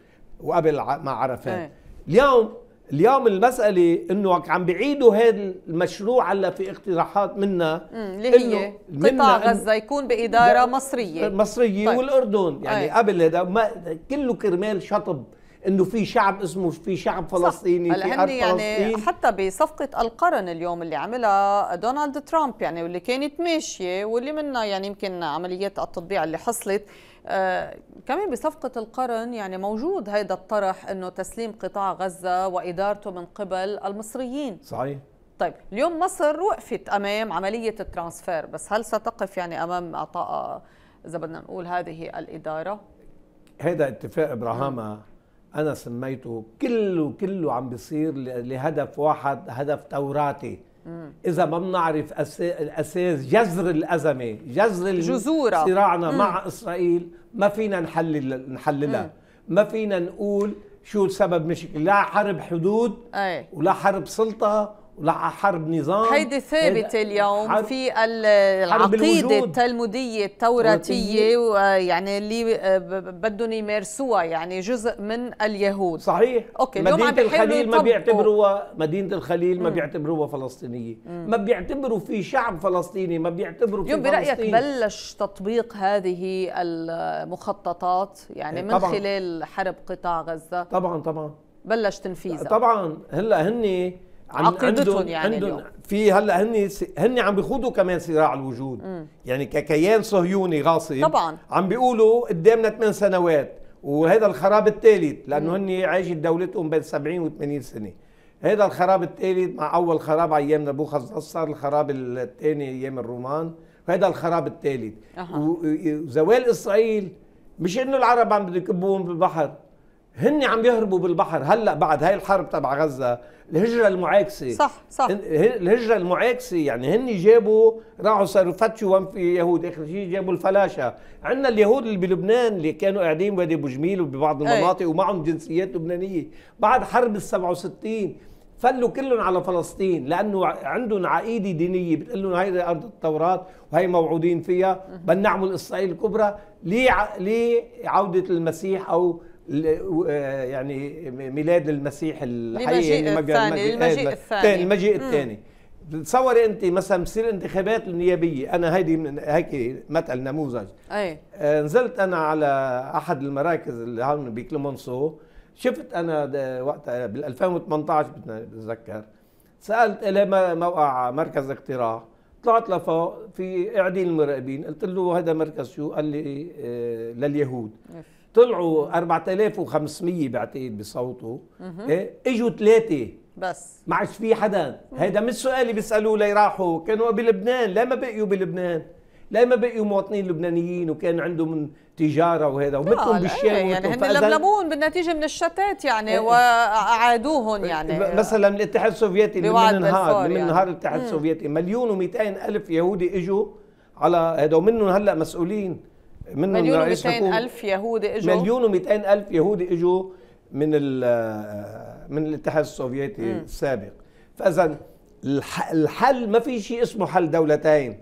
وقبل مع عرفات. إيه. اليوم اليوم المسألة إنه عم بيعيدوا هذا المشروع هلا في اقتراحات منا اللي هي قطاع غزة يكون بإدارة مصرية. مصرية طيب. والأردن. يعني أي. قبل هذا ما كله كرمال شطب إنه في شعب اسمه في شعب فلسطيني في أرض يعني فلسطين. حتى بصفقة القرن اليوم اللي عملها دونالد ترامب يعني واللي كانت ماشية واللي منها يعني يمكن عمليات التطبيع اللي حصلت. آه كمان بصفقة القرن يعني موجود هذا الطرح أنه تسليم قطاع غزة وإدارته من قبل المصريين. صحيح. طيب اليوم مصر وقفت أمام عملية الترانسفير بس هل ستقف يعني أمام إعطاء إذا بدنا نقول هذه الإدارة؟ هذا اتفاق إبراهام أنا سميته كله كله عم بيصير لهدف واحد هدف توراتي. إذا ما بنعرف أساس جذر الأزمة جذر جذورها. صراعنا مع إسرائيل ما فينا نحلل نحللها. ما فينا نقول شو سبب مشكله لا حرب حدود أي. ولا حرب سلطة حرب نظام. هيدي ثابتة اليوم في العقيدة التلمودية التوراتية يعني اللي آه، بدهم يمارسوها يعني جزء من اليهود. صحيح. أوكي مدينة الخليل ما بيعتبروها مدينة الخليل ما بيعتبروها فلسطينية. ما بيعتبروا في شعب فلسطيني ما بيعتبروا في اليوم برأيك بلش تطبيق هذه المخططات؟ يعني من طبعًا. خلال حرب قطاع غزة؟ طبعا طبعا. بلش تنفيذها. طبعا. هلأ هن عقيدتهم يعني عندهم في هلا هن هن عم بيخوضوا كمان صراع الوجود. م. يعني ككيان صهيوني غاصب طبعا. عم بيقولوا قدامنا ثمان سنوات وهذا الخراب الثالث لأنه هن عايشة دولتهم بين 70 و 80 سنة. هذا الخراب الثالث مع أول خراب أيام نبوخذ نصر الخراب الثاني أيام الرومان وهذا الخراب الثالث. أه. وزوال إسرائيل مش إنه العرب عم بده يكبوهم بالبحر. هن عم يهربوا بالبحر. هلأ بعد هاي الحرب تبع غزة الهجرة المعاكسة. صح صح. الهجرة المعاكسة يعني هن جابوا راحوا صاروا فتشوا في يهود. آخر شيء جابوا الفلاشة. عندنا اليهود اللي بلبنان اللي كانوا قاعدين بوادي أبو جميل وببعض المناطق أي. ومعهم جنسيات لبنانية. بعد حرب ال 67 فلوا كلهم على فلسطين لأنه عندهم عقيدة دينية. بتقول لهم هي أرض التوراة وهي موعودين فيها. بدنا نعمل إسرائيل الكبرى لعوده المسيح أو يعني ميلاد المسيح الحقيقي الثاني المجيء الثاني المجيء الثاني. تصوري انت مثلا بتصير انتخابات النيابية. أنا هيدي من هيك مثل نموذج أي. آه نزلت أنا على أحد المراكز اللي هون بكلمونسو شفت أنا وقتها بال 2018 بتذكر سألت إلى موقع مركز اقتراع. طلعت لفوق في قاعدين المراقبين. قلت له هذا مركز شو؟ قال لي آه لليهود. طلعوا 4500 بعتقد بصوته إيه إجوا ثلاثة بس. ما عادش في حدا. هيدا مش سؤالي بيسألوه ليراحوا كانوا بلبنان. لا ما بقيوا بلبنان. لا ما بقيوا مواطنين لبنانيين وكان عندهم تجارة وهذا ومثلهم بالشام إيه، يعني هن لبلبون بالنتيجة من الشتات يعني إيه. واعادوهم يعني. مثلا الاتحاد السوفيتي من نهار من يعني. نهار الاتحاد السوفيتي. مليون و200 ألف يهودي إجوا على هذا ومنهم هلأ مسؤولين. من مليون و200 ألف يهودي إجوا. مليون و200 ألف يهودي إجوا من من الاتحاد السوفيتي م. السابق. فإذا الحل ما في شيء اسمه حل دولتين.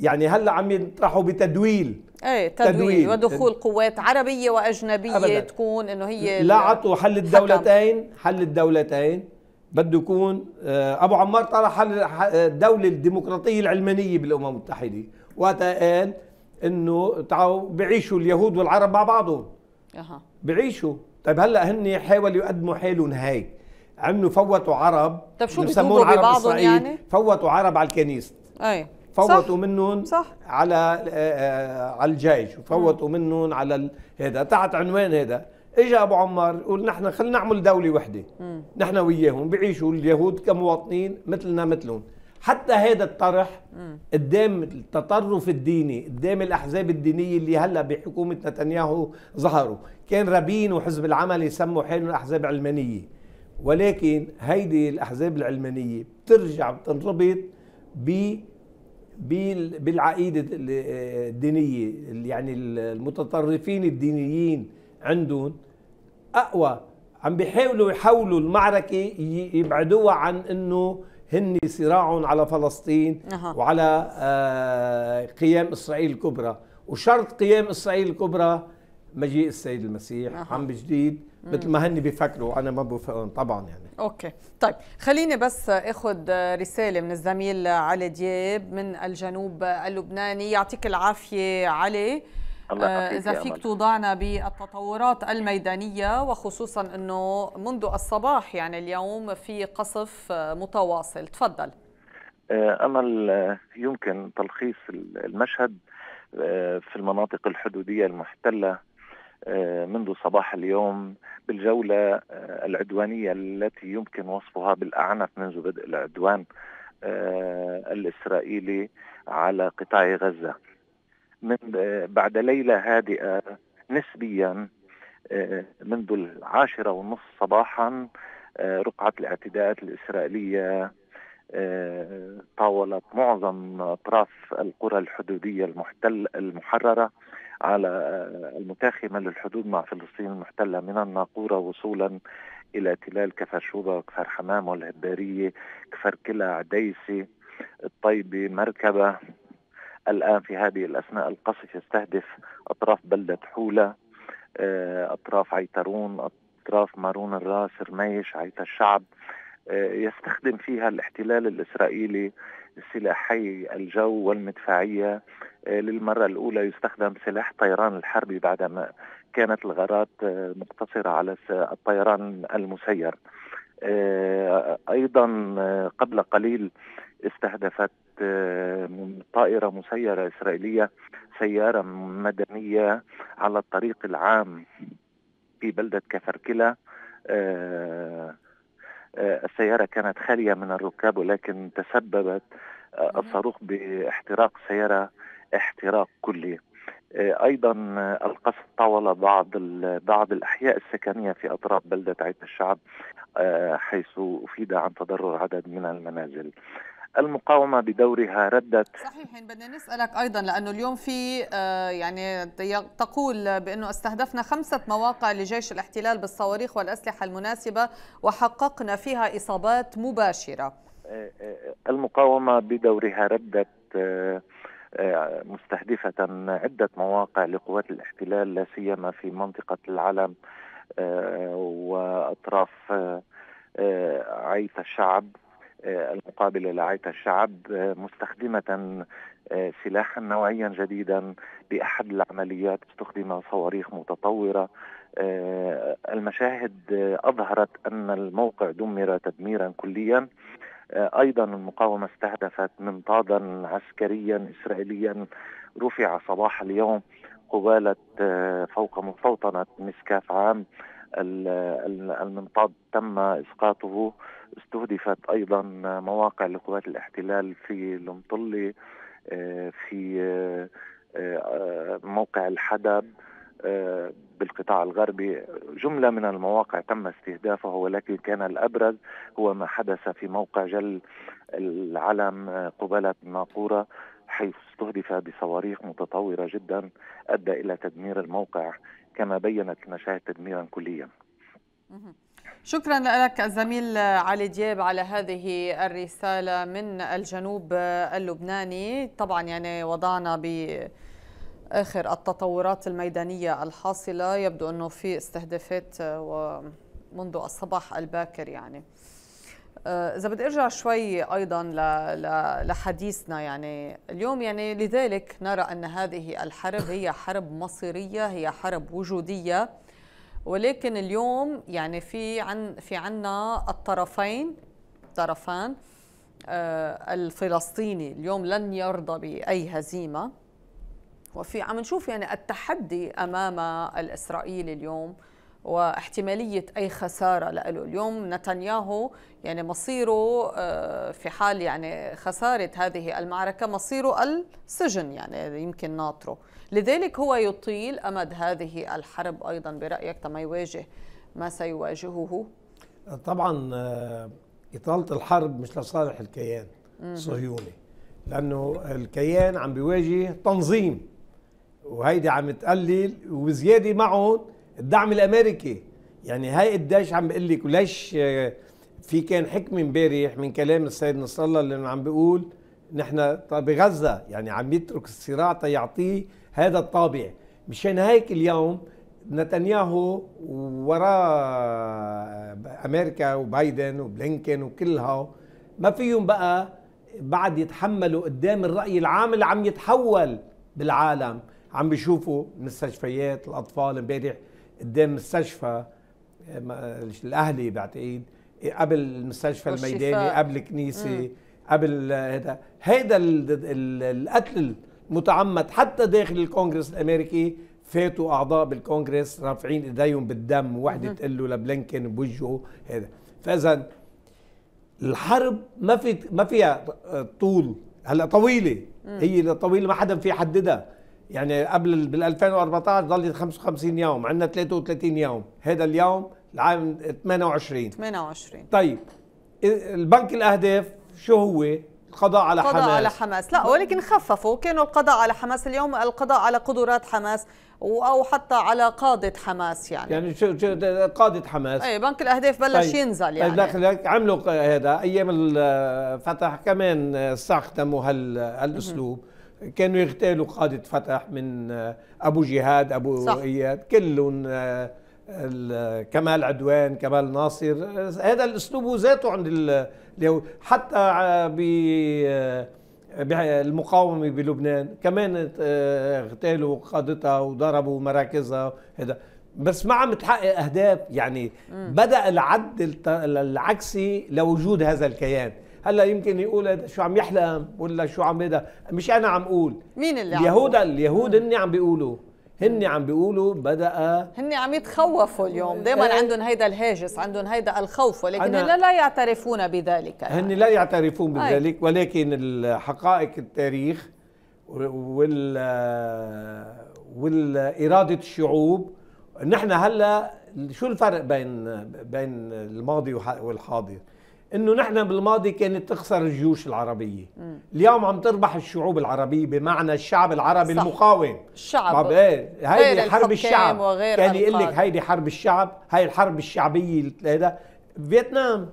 يعني هلأ عم يطرحوا بتدويل. إيه تدويل, تدويل. ودخول قوات عربية وأجنبية أبداً. تكون إنه هي لا عطوا حل الدولتين حل الدولتين. بده يكون آه، أبو عمار طرح حل الدولة الديمقراطية العلمانية بالأمم المتحدة. وقتها قال إنه تعالوا بيعيشوا اليهود والعرب مع بعضهم. أها. بيعيشوا طيب هلأ هن حاولوا يقدموا حالهم هيك. عملوا فوتوا عرب. طيب شو بيسموهم ببعضهم يعني؟ فوتوا عرب على الكنيسة أي. فوتوا منهم صح. على آه، آه، على الجيش. وفوتوا منهم على هذا. تحت عنوان هذا. اجى أبو عمار يقول نحن خلينا نعمل دولة وحدة. نحن وياهم. بيعيشوا اليهود كمواطنين مثلنا مثلهم. حتى هذا الطرح قدام التطرف الديني قدام الأحزاب الدينية اللي هلأ بحكومة نتنياهو ظهروا. كان رابين وحزب العمل يسموا حالهم احزاب علمانيه ولكن هيدي الأحزاب العلمانية بترجع بتنربط ب بالعقيدة الدينية يعني المتطرفين الدينيين عندهم أقوى. عم بيحاولوا يحولوا المعركة يبعدوها عن إنه هن صراع على فلسطين أه. وعلى آه قيام إسرائيل الكبرى. وشرط قيام إسرائيل الكبرى مجيء السيد المسيح أه. عم بجديد مثل ما هن بيفكروا أنا ما بوافقهم طبعا يعني. أوكي. طيب خليني بس آخذ رسالة من الزميل علي دياب من الجنوب اللبناني. يعطيك العافية علي. آه، إذا فيك توضعنا بالتطورات الميدانية وخصوصا أنه منذ الصباح يعني اليوم في قصف متواصل. تفضل. آه، أمل يمكن تلخيص المشهد آه، في المناطق الحدودية المحتلة منذ صباح اليوم بالجولة العدوانية التي يمكن وصفها بالأعنف منذ بدء العدوان الإسرائيلي على قطاع غزة. من بعد ليلة هادئة نسبيا آه، منذ العاشرة والنصف صباحا آه، رقعة الاعتداءات الإسرائيلية آه، طاولت معظم أطراف القرى الحدودية المحتل المحررة على المتاخمة للحدود مع فلسطين المحتلة من الناقورة وصولا إلى تلال كفر شوبة وكفر حمام والهبارية كفر كلا عديسي الطيبة مركبة. الآن في هذه الأثناء القصف يستهدف أطراف بلدة حولة آه، أطراف عيترون أطراف مارون الراس رميش عيت الشعب آه، يستخدم فيها الاحتلال الإسرائيلي سلاحي الجو والمدفعية. آه، للمرة الأولى يستخدم سلاح طيران الحربي بعدما كانت الغارات مقتصرة على الطيران المسير. أيضا قبل قليل استهدفت طائرة مسيرة إسرائيلية سيارة مدنية على الطريق العام في بلدة كفركلة. آه، آه، السيارة كانت خالية من الركاب ولكن تسببت آه، الصاروخ باحتراق السيارة احتراق كلي. أيضا القصف طاول بعض بعض الأحياء السكنية في أطراف بلدة عيد الشعب حيث أفيد عن تضرر عدد من المنازل. المقاومة بدورها ردت. صحيح بدنا نسألك أيضا لأنه اليوم في آه، يعني تقول بأنه استهدفنا خمسة مواقع لجيش الاحتلال بالصواريخ والأسلحة المناسبة وحققنا فيها إصابات مباشرة. آه، آه، المقاومة بدورها ردت مستهدفة عدة مواقع لقوات الاحتلال لا سيما في منطقة العلم وأطراف عيث الشعب. آه، المقابلة لعيت الشعب آه، مستخدمة آه، سلاحا نوعيا جديدا بأحد العمليات استخدم صواريخ متطورة. المشاهد أظهرت أن الموقع دمر تدميرا كليا. أيضا المقاومة استهدفت منطادا عسكريا إسرائيليا. رفع صباح اليوم قبالة فوق مستوطنة مسكاف عام. المنطاد تم إسقاطه. استهدفت أيضا مواقع لقوات الاحتلال في المطله آه، في آه، آه، موقع الحدب بالقطاع الغربي جملة من المواقع تم استهدافها ولكن كان الأبرز هو ما حدث في موقع جل العلم قباله ناقورة حيث استهدف بصواريخ متطورة جدا أدى إلى تدمير الموقع كما بينت المشاهد تدميرا كليا. شكرا لك الزميل علي دياب على هذه الرسالة من الجنوب اللبناني. طبعا يعني وضعنا بآخر التطورات الميدانية الحاصلة. يبدو أنه في استهدافات ومنذ الصباح الباكر يعني. إذا بدي أرجع شوي أيضا لحديثنا يعني. اليوم يعني لذلك نرى أن هذه الحرب هي حرب مصيرية هي حرب وجودية. ولكن اليوم يعني في عن في عنا الطرفين طرفان آه الفلسطيني اليوم لن يرضى بأي هزيمة. وفي عم نشوف يعني التحدي أمام الاسرائيلي اليوم واحتمالية أي خسارة له اليوم نتنياهو يعني مصيره آه، في حال يعني خسارة هذه المعركة مصيره السجن يعني يمكن ناطره. لذلك هو يطيل أمد هذه الحرب أيضا برأيك تما يواجه ما سيواجهه؟ طبعا آه، إطالة الحرب مش لصالح الكيان الصهيوني لأنه الكيان عم بيواجه تنظيم وهيدي عم تقلل وزيادة معهم الدعم الأمريكي. يعني هاي قديش عم بقول لك وليش آه، في كان حكمة امبارح من كلام السيد نصر الله اللي عم بيقول نحن بغزة يعني عم يترك الصراع تيعطيه هذا الطابع. مشان هيك اليوم نتنياهو وراء أمريكا وبايدن وبلينكن وكلها ما فيهم بقى بعد يتحملوا قدام الرأي العام اللي عم يتحول بالعالم. عم بيشوفوا مستشفيات الأطفال امبارح قدام مستشفى الأهلي بعتقد قبل المستشفى الميداني قبل الكنيسة قبل هذا. هيدا القتل المتعمد حتى داخل الكونغرس الأمريكي فاتوا أعضاء بالكونغرس رافعين إيديهم بالدم وحده تقول له لبلينكن بوجهه هذا. فاذا الحرب ما في ما فيها طول هلا طويلة. هي طويلة ما حدا في حددها. يعني قبل بال 2014 ضلت 55 يوم عندنا 33 يوم. هذا اليوم العام 28 28 طيب البنك الأهداف شو هو؟ القضاء على القضاء حماس. على حماس. لا ولكن خففوا. كانوا القضاء على حماس. اليوم القضاء على قدرات حماس أو حتى على قاده حماس يعني. يعني شو شو قاده حماس. أي بنك الأهداف بلش طيب. ينزل يعني. طيب عملوا هذا. أيام الفتح كمان استخدموا هالأسلوب. كانوا يغتالوا قاده فتح من أبو جهاد أبو صح. إياد. كلهم كمال عدوان كمال ناصر هذا الأسلوب ذاته عند حتى بالمقاومه بلبنان كمان اغتالوا قادتها وضربوا مراكزها هذا. بس ما عم تحقق أهداف يعني م. بدأ العد العكسي لوجود هذا الكيان. هلأ يمكن يقول هذا شو عم يحلم ولا شو عم هذا؟ مش أنا عم أقول. مين اللي اليهود عم اليهود هن عم بيقولوا. هن عم بيقولوا بدأ هن عم يتخوفوا اليوم. دائما إيه عندهم هيدا الهاجس عندهم هيدا الخوف ولكن هن لا يعترفون بذلك. يعني. هن لا يعترفون بذلك ولكن الحقائق التاريخ وال والإرادة الشعوب. نحن هلأ شو الفرق بين بين الماضي والحاضر؟ إنه نحن بالماضي كانت تخسر الجيوش العربية. م. اليوم عم تربح الشعوب العربية بمعنى الشعب العربي صح. المقاوم. الشعب. إيه هيدي حرب الشعب. كان يقول لك هيدي حرب الشعب هاي الحرب الشعبية هذا. فيتنام.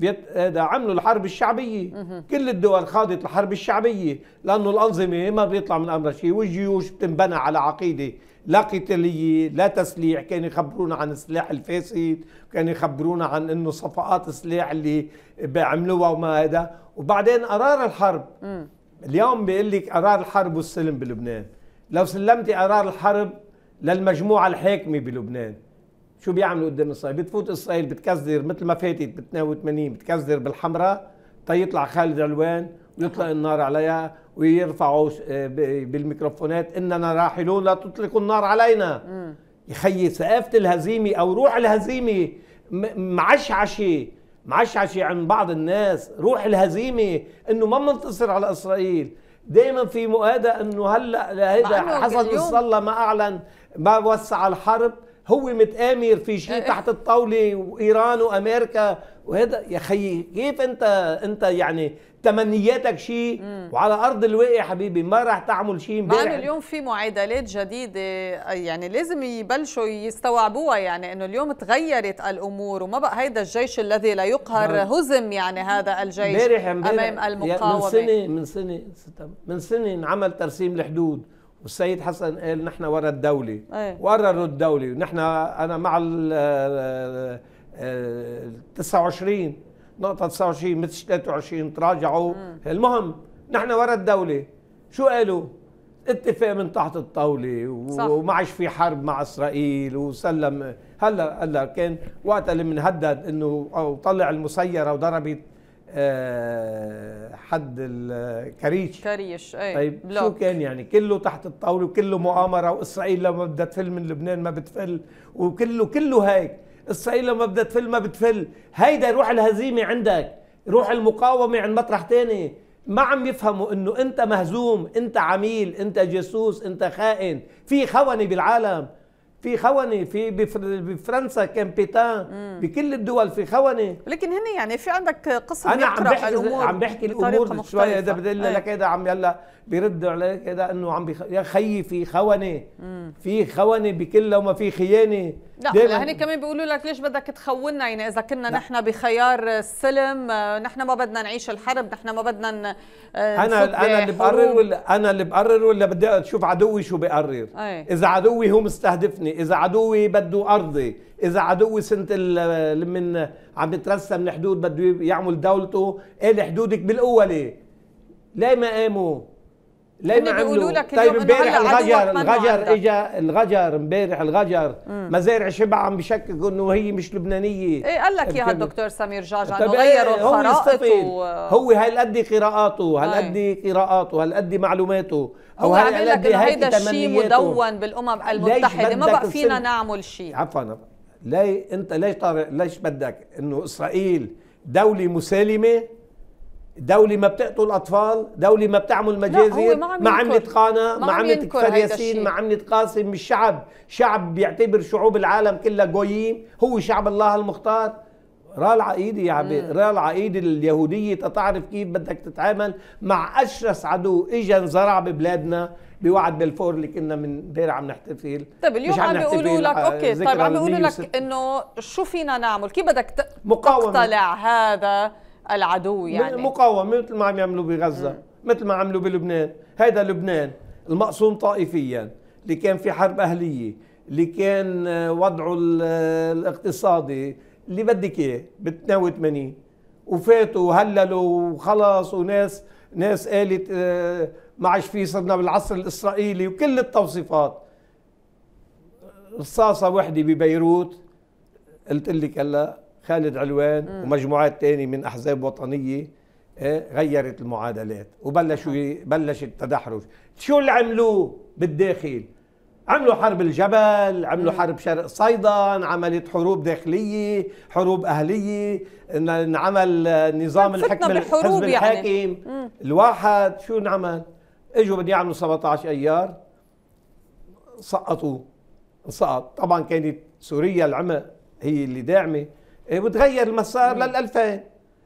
فيت... هذا عملوا الحرب الشعبية. م. كل الدول خاضت الحرب الشعبية لأنه الأنظمة ما بيطلع من أمرها شيء والجيوش بتنبنى على عقيدة لا قتالية لا تسليح. كانوا يخبرونا عن السلاح الفاسد كانوا يخبرونا عن إنه صفقات السلاح اللي بيعملوها وما هذا. وبعدين قرار الحرب. م. اليوم بيقول لك قرار الحرب والسلم بلبنان. لو سلمتي قرار الحرب للمجموعة الحاكمة بلبنان شو بيعملوا قدام اسرائيل بتفوت إسرائيل بتكزر مثل ما فاتت ب 82 بتكزر بالحمراء تيطلع خالد علوان ويطلق النار عليها. ويرفعوا آه، بالميكروفونات إننا راحلون لا تطلقوا النار علينا. يخيي ثقافه الهزيمة أو روح الهزيمة معشعشة معشعشة عن بعض الناس. روح الهزيمة إنه ما منتصر على إسرائيل. دائما في مؤادة إنه هلأ هيدا حسن نصر الله ما أعلن ما وسع الحرب. هو متآمر في شيء إيه. تحت الطاولة وإيران وأمريكا. وهذا يا خيي كيف أنت أنت يعني تمنياتك شيء وعلى أرض الواقع حبيبي ما راح تعمل شيء امبارح. مع اليوم في معادلات جديدة يعني لازم يبلشوا يستوعبوها يعني إنه اليوم تغيرت الأمور وما بقى هيدا الجيش الذي لا يقهر هزم يعني هذا الجيش أمام المقاومه من سنة من سنة من سنة انعمل ترسيم الحدود والسيد حسن قال نحن ورا الدولة. أيه. وقرروا الدولة. ونحن أنا مع ال 29 نقطة 29 مثل 23 تراجعوا مم. المهم نحن ورا الدولة شو قالوا؟ اتفاق من تحت الطاولة وما عادش في حرب مع إسرائيل وسلم هلا هلا كان وقتها اللي منهدد إنه أو طلع المسيرة وضربت أه حد الكريش كريش اي طيب بلوك. شو كان يعني كله تحت الطاولة وكله مؤامرة وإسرائيل لما بدها تفل من لبنان ما بتفل وكله كله هيك اسرائيل لما بدها تفل ما بتفل. هيدا روح الهزيمة عندك. روح المقاومة عند مطرح تاني. ما عم يفهموا إنه أنت مهزوم أنت عميل أنت جاسوس أنت خائن. في خونة بالعالم. في خونة في بفرنسا كان بيتان بكل الدول في خونة. لكن هن يعني في عندك قصة أنا عم بحكي الأمور عم بحكي الأمور شوي إذا بدي لك هذا عم يلا بيردوا عليك هذا إنه عم بيخ... يا خيي في خونة في خونة بكل وما في خيانة. لا هني كمان بيقولوا لك ليش بدك تخوننا؟ يعني إذا كنا لا. نحن بخيار السلم آه، نحن ما بدنا نعيش الحرب نحن ما بدنا آه، أنا أنا اللي بقرر ولا أنا اللي بقرر ولا بدي أشوف عدوي شو بيقرر أي. إذا عدوي هو مستهدفني إذا عدوي بده أرضي إذا عدوي سنة من عم يترسم من حدود بده يعمل دولته إيه حدودك بالاولى ليه ما قاموا؟ ما عملوا لك طيب امبارح الغجر الغجر اجى الغجر امبارح الغجر. مزارع شبع عم بشككوا إنه هي مش لبنانية. إيه قال لك إياها الدكتور سمير جاجا إنه غيروا الخرائط و... هو هالقد قراءاته هالقد قراءاته هالقد معلوماته. أو هو عم لك إنه هيدا الشيء مدون بالأمم المتحدة ما بقى فينا نعمل شيء. عفوا. ليه أنت ليش طارق ليش بدك إنه إسرائيل دولة مسالمة دولة ما بتقتل أطفال دولة ما بتعمل مجازر ما عملت قانا ما عملت كفر ياسين ما عملت قاسم مش شعب شعب بيعتبر شعوب العالم كلها جويين هو شعب الله المختار. را العقيدة يا عبي را العقيدة اليهودية. تتعرف كيف بدك تتعامل مع أشرس عدو إجا انزرع ببلادنا بوعد بالفور اللي كنا من امبارح عم نحتفل. طيب اليوم عم بيقولوا لك أوكي طيب عم بيقولوا لك إنه شو فينا نعمل؟ كيف بدك تقتلع هذا؟ العدو يعني. مقاومة مثل ما عم يعملوا بغزة مم. مثل ما عملوا بلبنان. هيدا لبنان المقسوم طائفيا. اللي كان في حرب أهلية اللي كان وضعه الاقتصادي اللي بدك إياه ب 82 وفاتوا وهللوا وخلص وناس ناس قالت آه، ما عادش في صرنا بالعصر الإسرائيلي وكل التوصيفات. رصاصة وحدة ببيروت. قلت لك هلا خالد علوان مم. ومجموعات تانية من أحزاب وطنية إيه، غيرت المعادلات وبلشوا بلش التدحرج شو اللي عملوه بالداخل عملوا حرب الجبل عملوا مم. حرب شرق صيدا عملت حروب داخلية حروب أهلية انعمل نظام الحكم الحزب يعني. الحاكم. الواحد شو انعمل إجوا بدي يعملوا 17 أيار سقطوا سقط طبعا كانت سوريا العمق هي اللي داعمة وتغير المسار لل 2000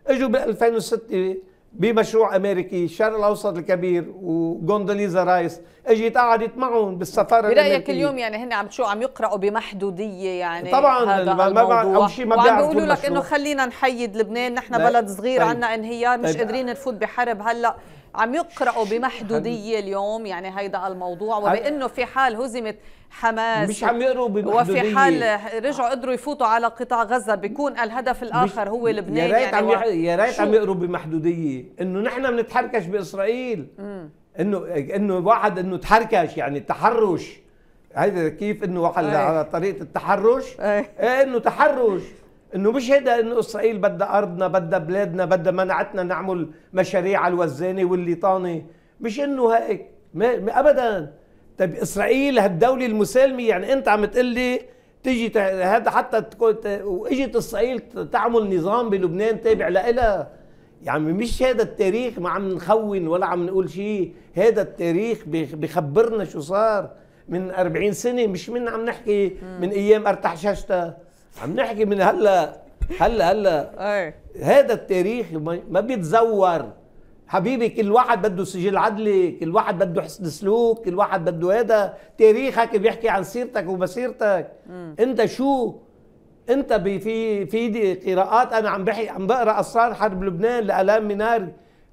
إجوا بال 2006 بمشروع أمريكي الشرق الأوسط الكبير وجوندوليزا رايس. اجت قعدت معهم بالسفارة برأيك الأمريكية. اليوم يعني هن عم شو عم يقرأوا بمحدودية يعني طبعا هذا ما الموضوع؟ أو شيء ما وعم بيقولوا لك إنه خلينا نحيد لبنان نحن بلد صغير طيب. عندنا انهيار مش طيب. قادرين نفوت بحرب هلأ. عم يقرأوا بمحدودية اليوم يعني هيدا الموضوع وبأنه في حال هزمت حماس مش عم يقروا بمحدودية. وفي حال رجعوا قدروا يفوتوا على قطاع غزة بيكون الهدف الآخر هو لبنان يا ريت يعني عم يا ريت عم يقروا بمحدودية. إنه نحن بنتحركش بإسرائيل. إنه إنه واحد إنه تحركش يعني التحرش. هيدا كيف إنه واحد على طريقة التحرش؟ إيه إنه تحرش. إنه مش هيدا إنه إسرائيل بدها أرضنا بدها بلادنا بدها منعتنا نعمل مشاريع على الوزانة والليطانه مش إنه هيك. ما ابدا. طيب إسرائيل هالدولة المسالمة يعني أنت عم تقول لي تيجي هذا حتى تكون وإجت إسرائيل تعمل نظام بلبنان تابع لها يعني مش هذا التاريخ ما عم نخون ولا عم نقول شيء. هذا التاريخ بخبرنا شو صار من 40 سنة. مش من عم نحكي من أيام ارتحششتا عم نحكي من هلا هلا هلا. هذا التاريخ ما بيتزور. حبيبي كل واحد بده سجل عدلي كل واحد بده حسن سلوك كل واحد بده هذا تاريخك بيحكي عن سيرتك ومسيرتك. مم. انت شو؟ انت في في قراءات. أنا عم بحكي عم بقرأ أسرار حرب لبنان لألام منار.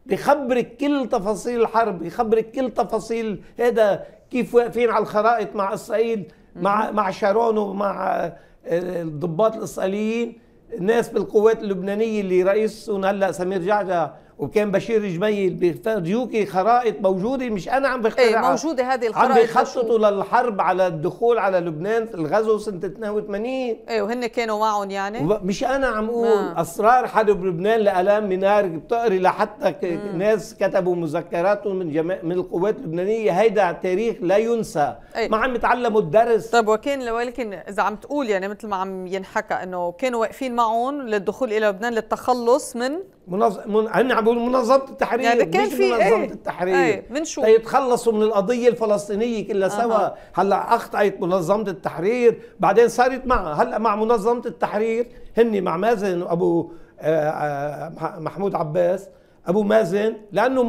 بخبرك كل تفاصيل الحرب بخبرك كل تفاصيل هذا كيف واقفين على الخرائط مع إسرائيل مع مع شارون ومع الضباط الإسرائيليين الناس بالقوات اللبنانية اللي رئيسهم هلا سمير جعجع وكان بشير جميل بيفرجوكي خرائط موجودة مش أنا عم بخترعها. إيه موجودة هذه الخرائط عم بيخططوا للحرب على الدخول على لبنان الغزو سنة 82 إيه وهن كانوا معهم يعني؟ مش أنا عم أقول ما. أسرار حرب لبنان لألام منار بتقري لحتى ناس كتبوا مذكراتهم من جماعة من القوات اللبنانية. هيدا تاريخ لا ينسى. إيه؟ ما عم يتعلموا الدرس. طيب وكان ولكن إذا عم تقول يعني مثل ما عم ينحكى إنه كانوا واقفين معهم للدخول إلى لبنان للتخلص من منظم من... هن عم بيقولوا منظمة التحرير يعني كان في منظمة إيه؟ التحرير إيه؟ من شو يتخلصوا من القضية الفلسطينية كلها سوا أه. هلأ أخطأت منظمة التحرير بعدين صارت معها هلأ مع منظمة التحرير هن مع مازن وأبو آه، آه، محمود عباس أبو مازن لأنه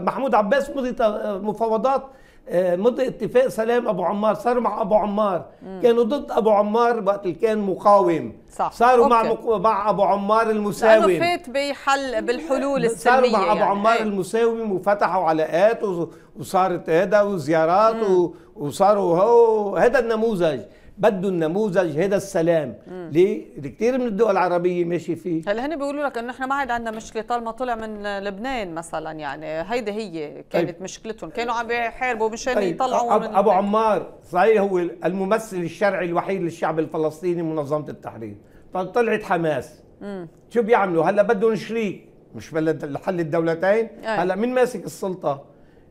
محمود عباس مضي مفاوضات آه، مضى اتفاق سلام أبو عمار صاروا مع أبو عمار مم. كانوا ضد أبو عمار وقت اللي كان مقاوم صح. صاروا مع مق... مع أبو عمار المساوم لأنه فات بحل بالحلول السلميه صاروا مع أبو يعني. عمار إيه. المساوم وفتحوا علاقات وصارت هذا وزيارات و... وصاروا هو هذا النموذج بده النموذج هذا السلام. ليه؟ كثير من الدول العربية ماشي فيه هلا هن بيقولوا لك إنه إحنا ما عاد عندنا مشكلة طالما طلع من لبنان مثلا يعني هيدي هي كانت طيب. مشكلتهم كانوا عم بيحاربوا مشان طيب. يطلعوا أب من أبو عمار صحيح هو الممثل الشرعي الوحيد للشعب الفلسطيني منظمة التحرير طيب طلعت حماس مم. شو بيعملوا هلا بدهم شريك مش لحل الدولتين هلا مين ماسك السلطة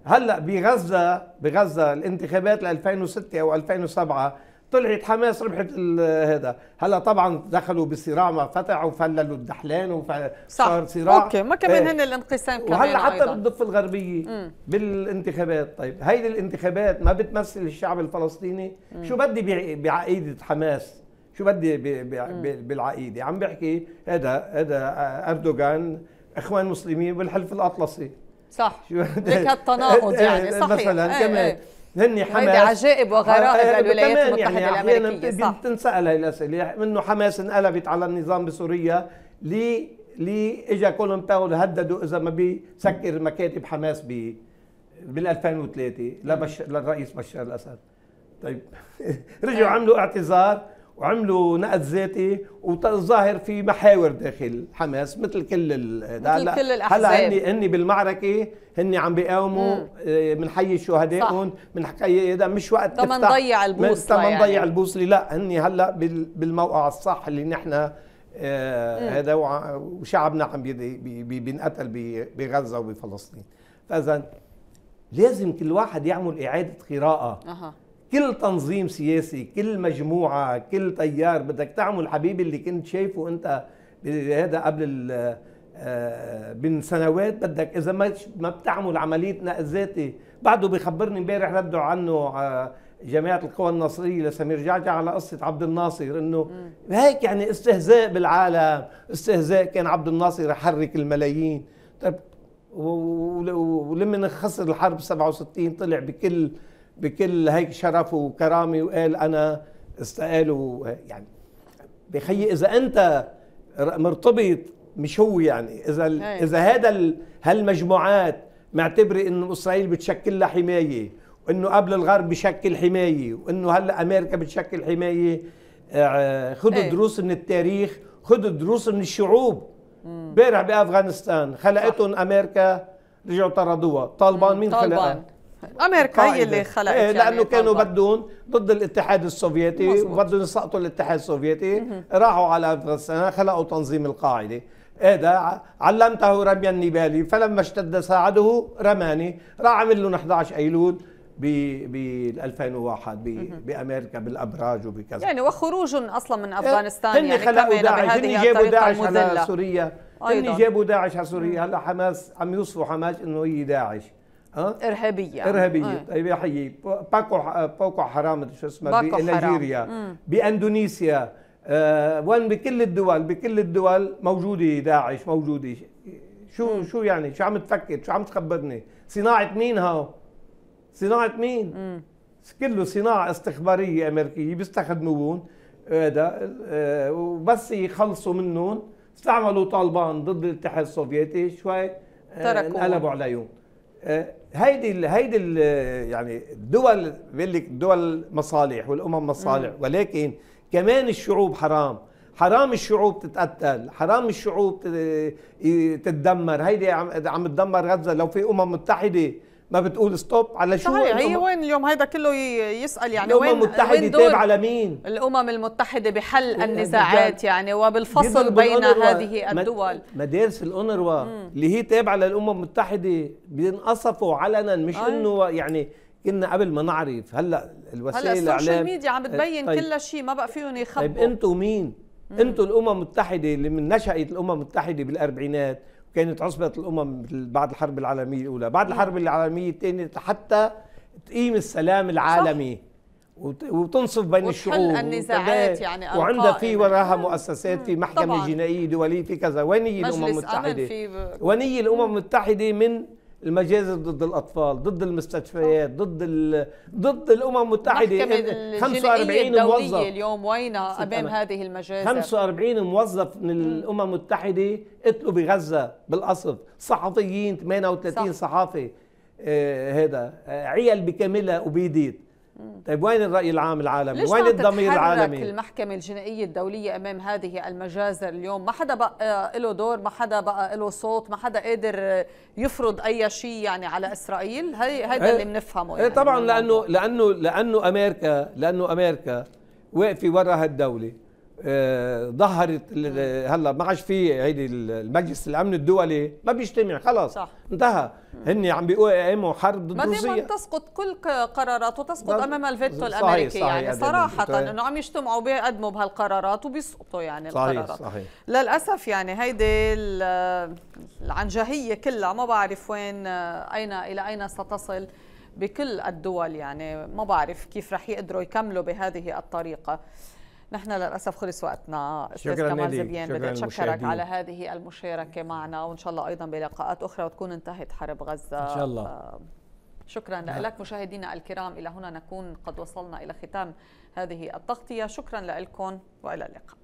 هلا بغزة بغزة الانتخابات ل 2006 أو 2007 طلعت حماس ربحت هذا. هلا طبعا دخلوا بصراع مع فتح وفللوا الدحلان وصار صراع. أوكي ما كمان هن الانقسام كمان وهلأ حتى بالضفة الغربية مم. بالانتخابات. طيب هيدي الانتخابات ما بتمثل الشعب الفلسطيني؟ مم. شو بدي بعقيدة حماس؟ شو بدي بالعقيدة؟ عم بحكي هذا هذا أردوغان إخوان مسلمين بالحلف الأطلسي. صح. هيك التناقض يعني صحيح. مثلا كمان. إيه. هن حماس. عجائب وغرائب آه الولايات المتحدة يعني الأمريكية صح. بتنسال هاي الاسئله منه حماس انقلبت على النظام بسوريا. لي لي اجى كولون باول هددوا إذا ما بيسكر مكاتب حماس ب بال 2003 لبش للرئيس بشار الأسد. طيب. رجعوا عملوا اعتذار. وعملوا نقد ذاتي وظاهر في محاور داخل حماس مثل كل مثل كل الأحزاب. هلا هني هني بالمعركة هني عم بيقاوموا بنحيي آه، شهدائهم بنحكي هذا مش وقت تما نضيع البوصلة تما نضيع يعني. البوصلة. لا هني هلأ بالموقع الصح اللي نحن آه هذا وشعبنا عم بينقتل بغزة وبفلسطين. فإذا لازم كل واحد يعمل إعادة قراءة. أه. كل تنظيم سياسي كل مجموعة كل تيار بدك تعمل حبيبي اللي كنت شايفه أنت هذا قبل آه، من سنوات. بدك إذا ما ما بتعمل عملية نقد ذاتي. بعده بخبرني امبارح ردوا عنه آه، جماعة القوى النصرية لسمير جعجع على قصة عبد الناصر إنه هيك يعني استهزاء بالعالم استهزاء كان عبد الناصر يحرك الملايين. طيب ولما خسر الحرب 67 طلع بكل بكل هيك شرف وكرامة وقال أنا استقال يعني بخي إذا أنت مرتبط مش هو يعني. إذا هي. إذا هذا هالمجموعات معتبرة إنه إسرائيل بتشكل لها حماية وإنه قبل الغرب بشكل حماية وإنه هلأ أمريكا بتشكل حماية آه، خذوا دروس من التاريخ خذوا دروس من الشعوب. امبارح بأفغانستان خلقتهم أمريكا رجعوا طردوها. طالبان مين خلقها؟ أمريكا هي اللي خلقت إيه لأنه يعني كانوا بدهم ضد الاتحاد السوفيتي وبدهم يسقطوا الاتحاد السوفيتي. راحوا على افغانستان خلقوا تنظيم القاعدة. هذا علمته رمي النبالي فلما اشتد ساعده رماني. راح عمل لهم 11 أيلول ب ب 2001 بأمريكا بالأبراج وبكذا. يعني وخروج أصلا من أفغانستان يعني خلقوا داعش هن جابوا داعش على سوريا. هن جابوا داعش على سوريا. هلأ حماس عم يوصفوا حماس إنه هي داعش. إرهابية. إرهابية. آه. طيب يا حيي باكو باكو حرام شو اسمه بنيجيريا بأندونيسيا. آه وين؟ بكل الدول بكل الدول موجودة داعش موجودة. شو مم. شو يعني؟ شو عم تفكر؟ شو عم تخبرني؟ صناعة مين هاو؟ صناعة مين؟ مم. كله صناعة استخبارية أمريكية بيستخدموهم هذا آه وبس يخلصوا منهم استعملوا طالبان ضد الاتحاد السوفيتي شوي آه انقلبوا عليهم. هيدي هيدي يعني الدول بيقول لك دول مصالح والأمم مصالح. ولكن كمان الشعوب حرام. حرام الشعوب تتقتل. حرام الشعوب تتدمر. هيدي عم تدمر غزة. لو في أمم متحدة ما بتقول stop على شو صحيح هي وين اليوم؟ هيدا كله يسأل يعني الأمم المتحدة تابعة لمين؟ الأمم المتحدة بحل النزاعات يعني وبالفصل بين هذه الدول. مدارس الأونروا اللي هي تابعة للأمم المتحدة بينقصفوا علنا مش إنه يعني كنا قبل ما نعرف. هلأ الوسائل هلأ ال social media عم بتبين طيب. كل شيء ما بقى فيهم يخبوا. طيب أنتم مين؟ أنتم الأمم المتحدة اللي من نشات الأمم المتحدة بالأربعينات. كانت عصبة الأمم بعد الحرب العالمية الأولى. بعد الحرب العالمية الثانية حتى تقيم السلام العالمي. صح. وتنصف بين الشعوب النزاعات يعني وعندها في وراها مؤسسات في محكمة طبعاً. جنائية دولية في كذا. وين هي الأمم المتحدة؟ وين هي الأمم المتحدة من المجازر ضد الأطفال ضد المستشفيات ضد ضد الأمم المتحدة. 45 موظف. اليوم وين أمام هذه المجازر؟ 45 موظف من الأمم المتحدة قتلوا بغزة بالقصف. صحفيين 38 صح. صحافي آه هذا آه عيال بكاملها وبيديت. طيب وين الرأي العام العالمي؟ ليش وين الضمير العالمي؟ المحكمة الجنائية الدولية أمام هذه المجازر اليوم؟ ما حدا بقى له دور ما حدا بقى له صوت ما حدا قادر يفرض أي شيء يعني على إسرائيل؟ هي هذا اللي بنفهمه يعني. طبعا لأنه لأنه لأنه أمريكا لأنه أمريكا واقفه ورا هالدولة. آه، ظهرت هلا ما عادش في هيدي المجلس الأمن الدولي. ما بيجتمع خلص صح. انتهى. هن عم بيقوموا حرب ضد روسيا ما تسقط كل قراراته تسقط أمام الفيتو الأمريكي صحيح يعني. صراحة إنه عم يجتمعوا بيقدموا بهالقرارات وبيسقطوا يعني صحيح القرارات. صحيح. للأسف يعني هيدي العنجهية كلها ما بعرف وين أين إلى أين ستصل بكل الدول يعني. ما بعرف كيف رح يقدروا يكملوا بهذه الطريقة. نحن للأسف خلص وقتنا. أستاذ كمال زبيان بدي اتشكرك على هذه المشاركة معنا وإن شاء الله أيضا بلقاءات أخرى وتكون انتهت حرب غزة. إن شاء الله. شكرا نعم. لك مشاهدينا الكرام إلى هنا نكون قد وصلنا إلى ختام هذه التغطية. شكرا لكم وإلى اللقاء.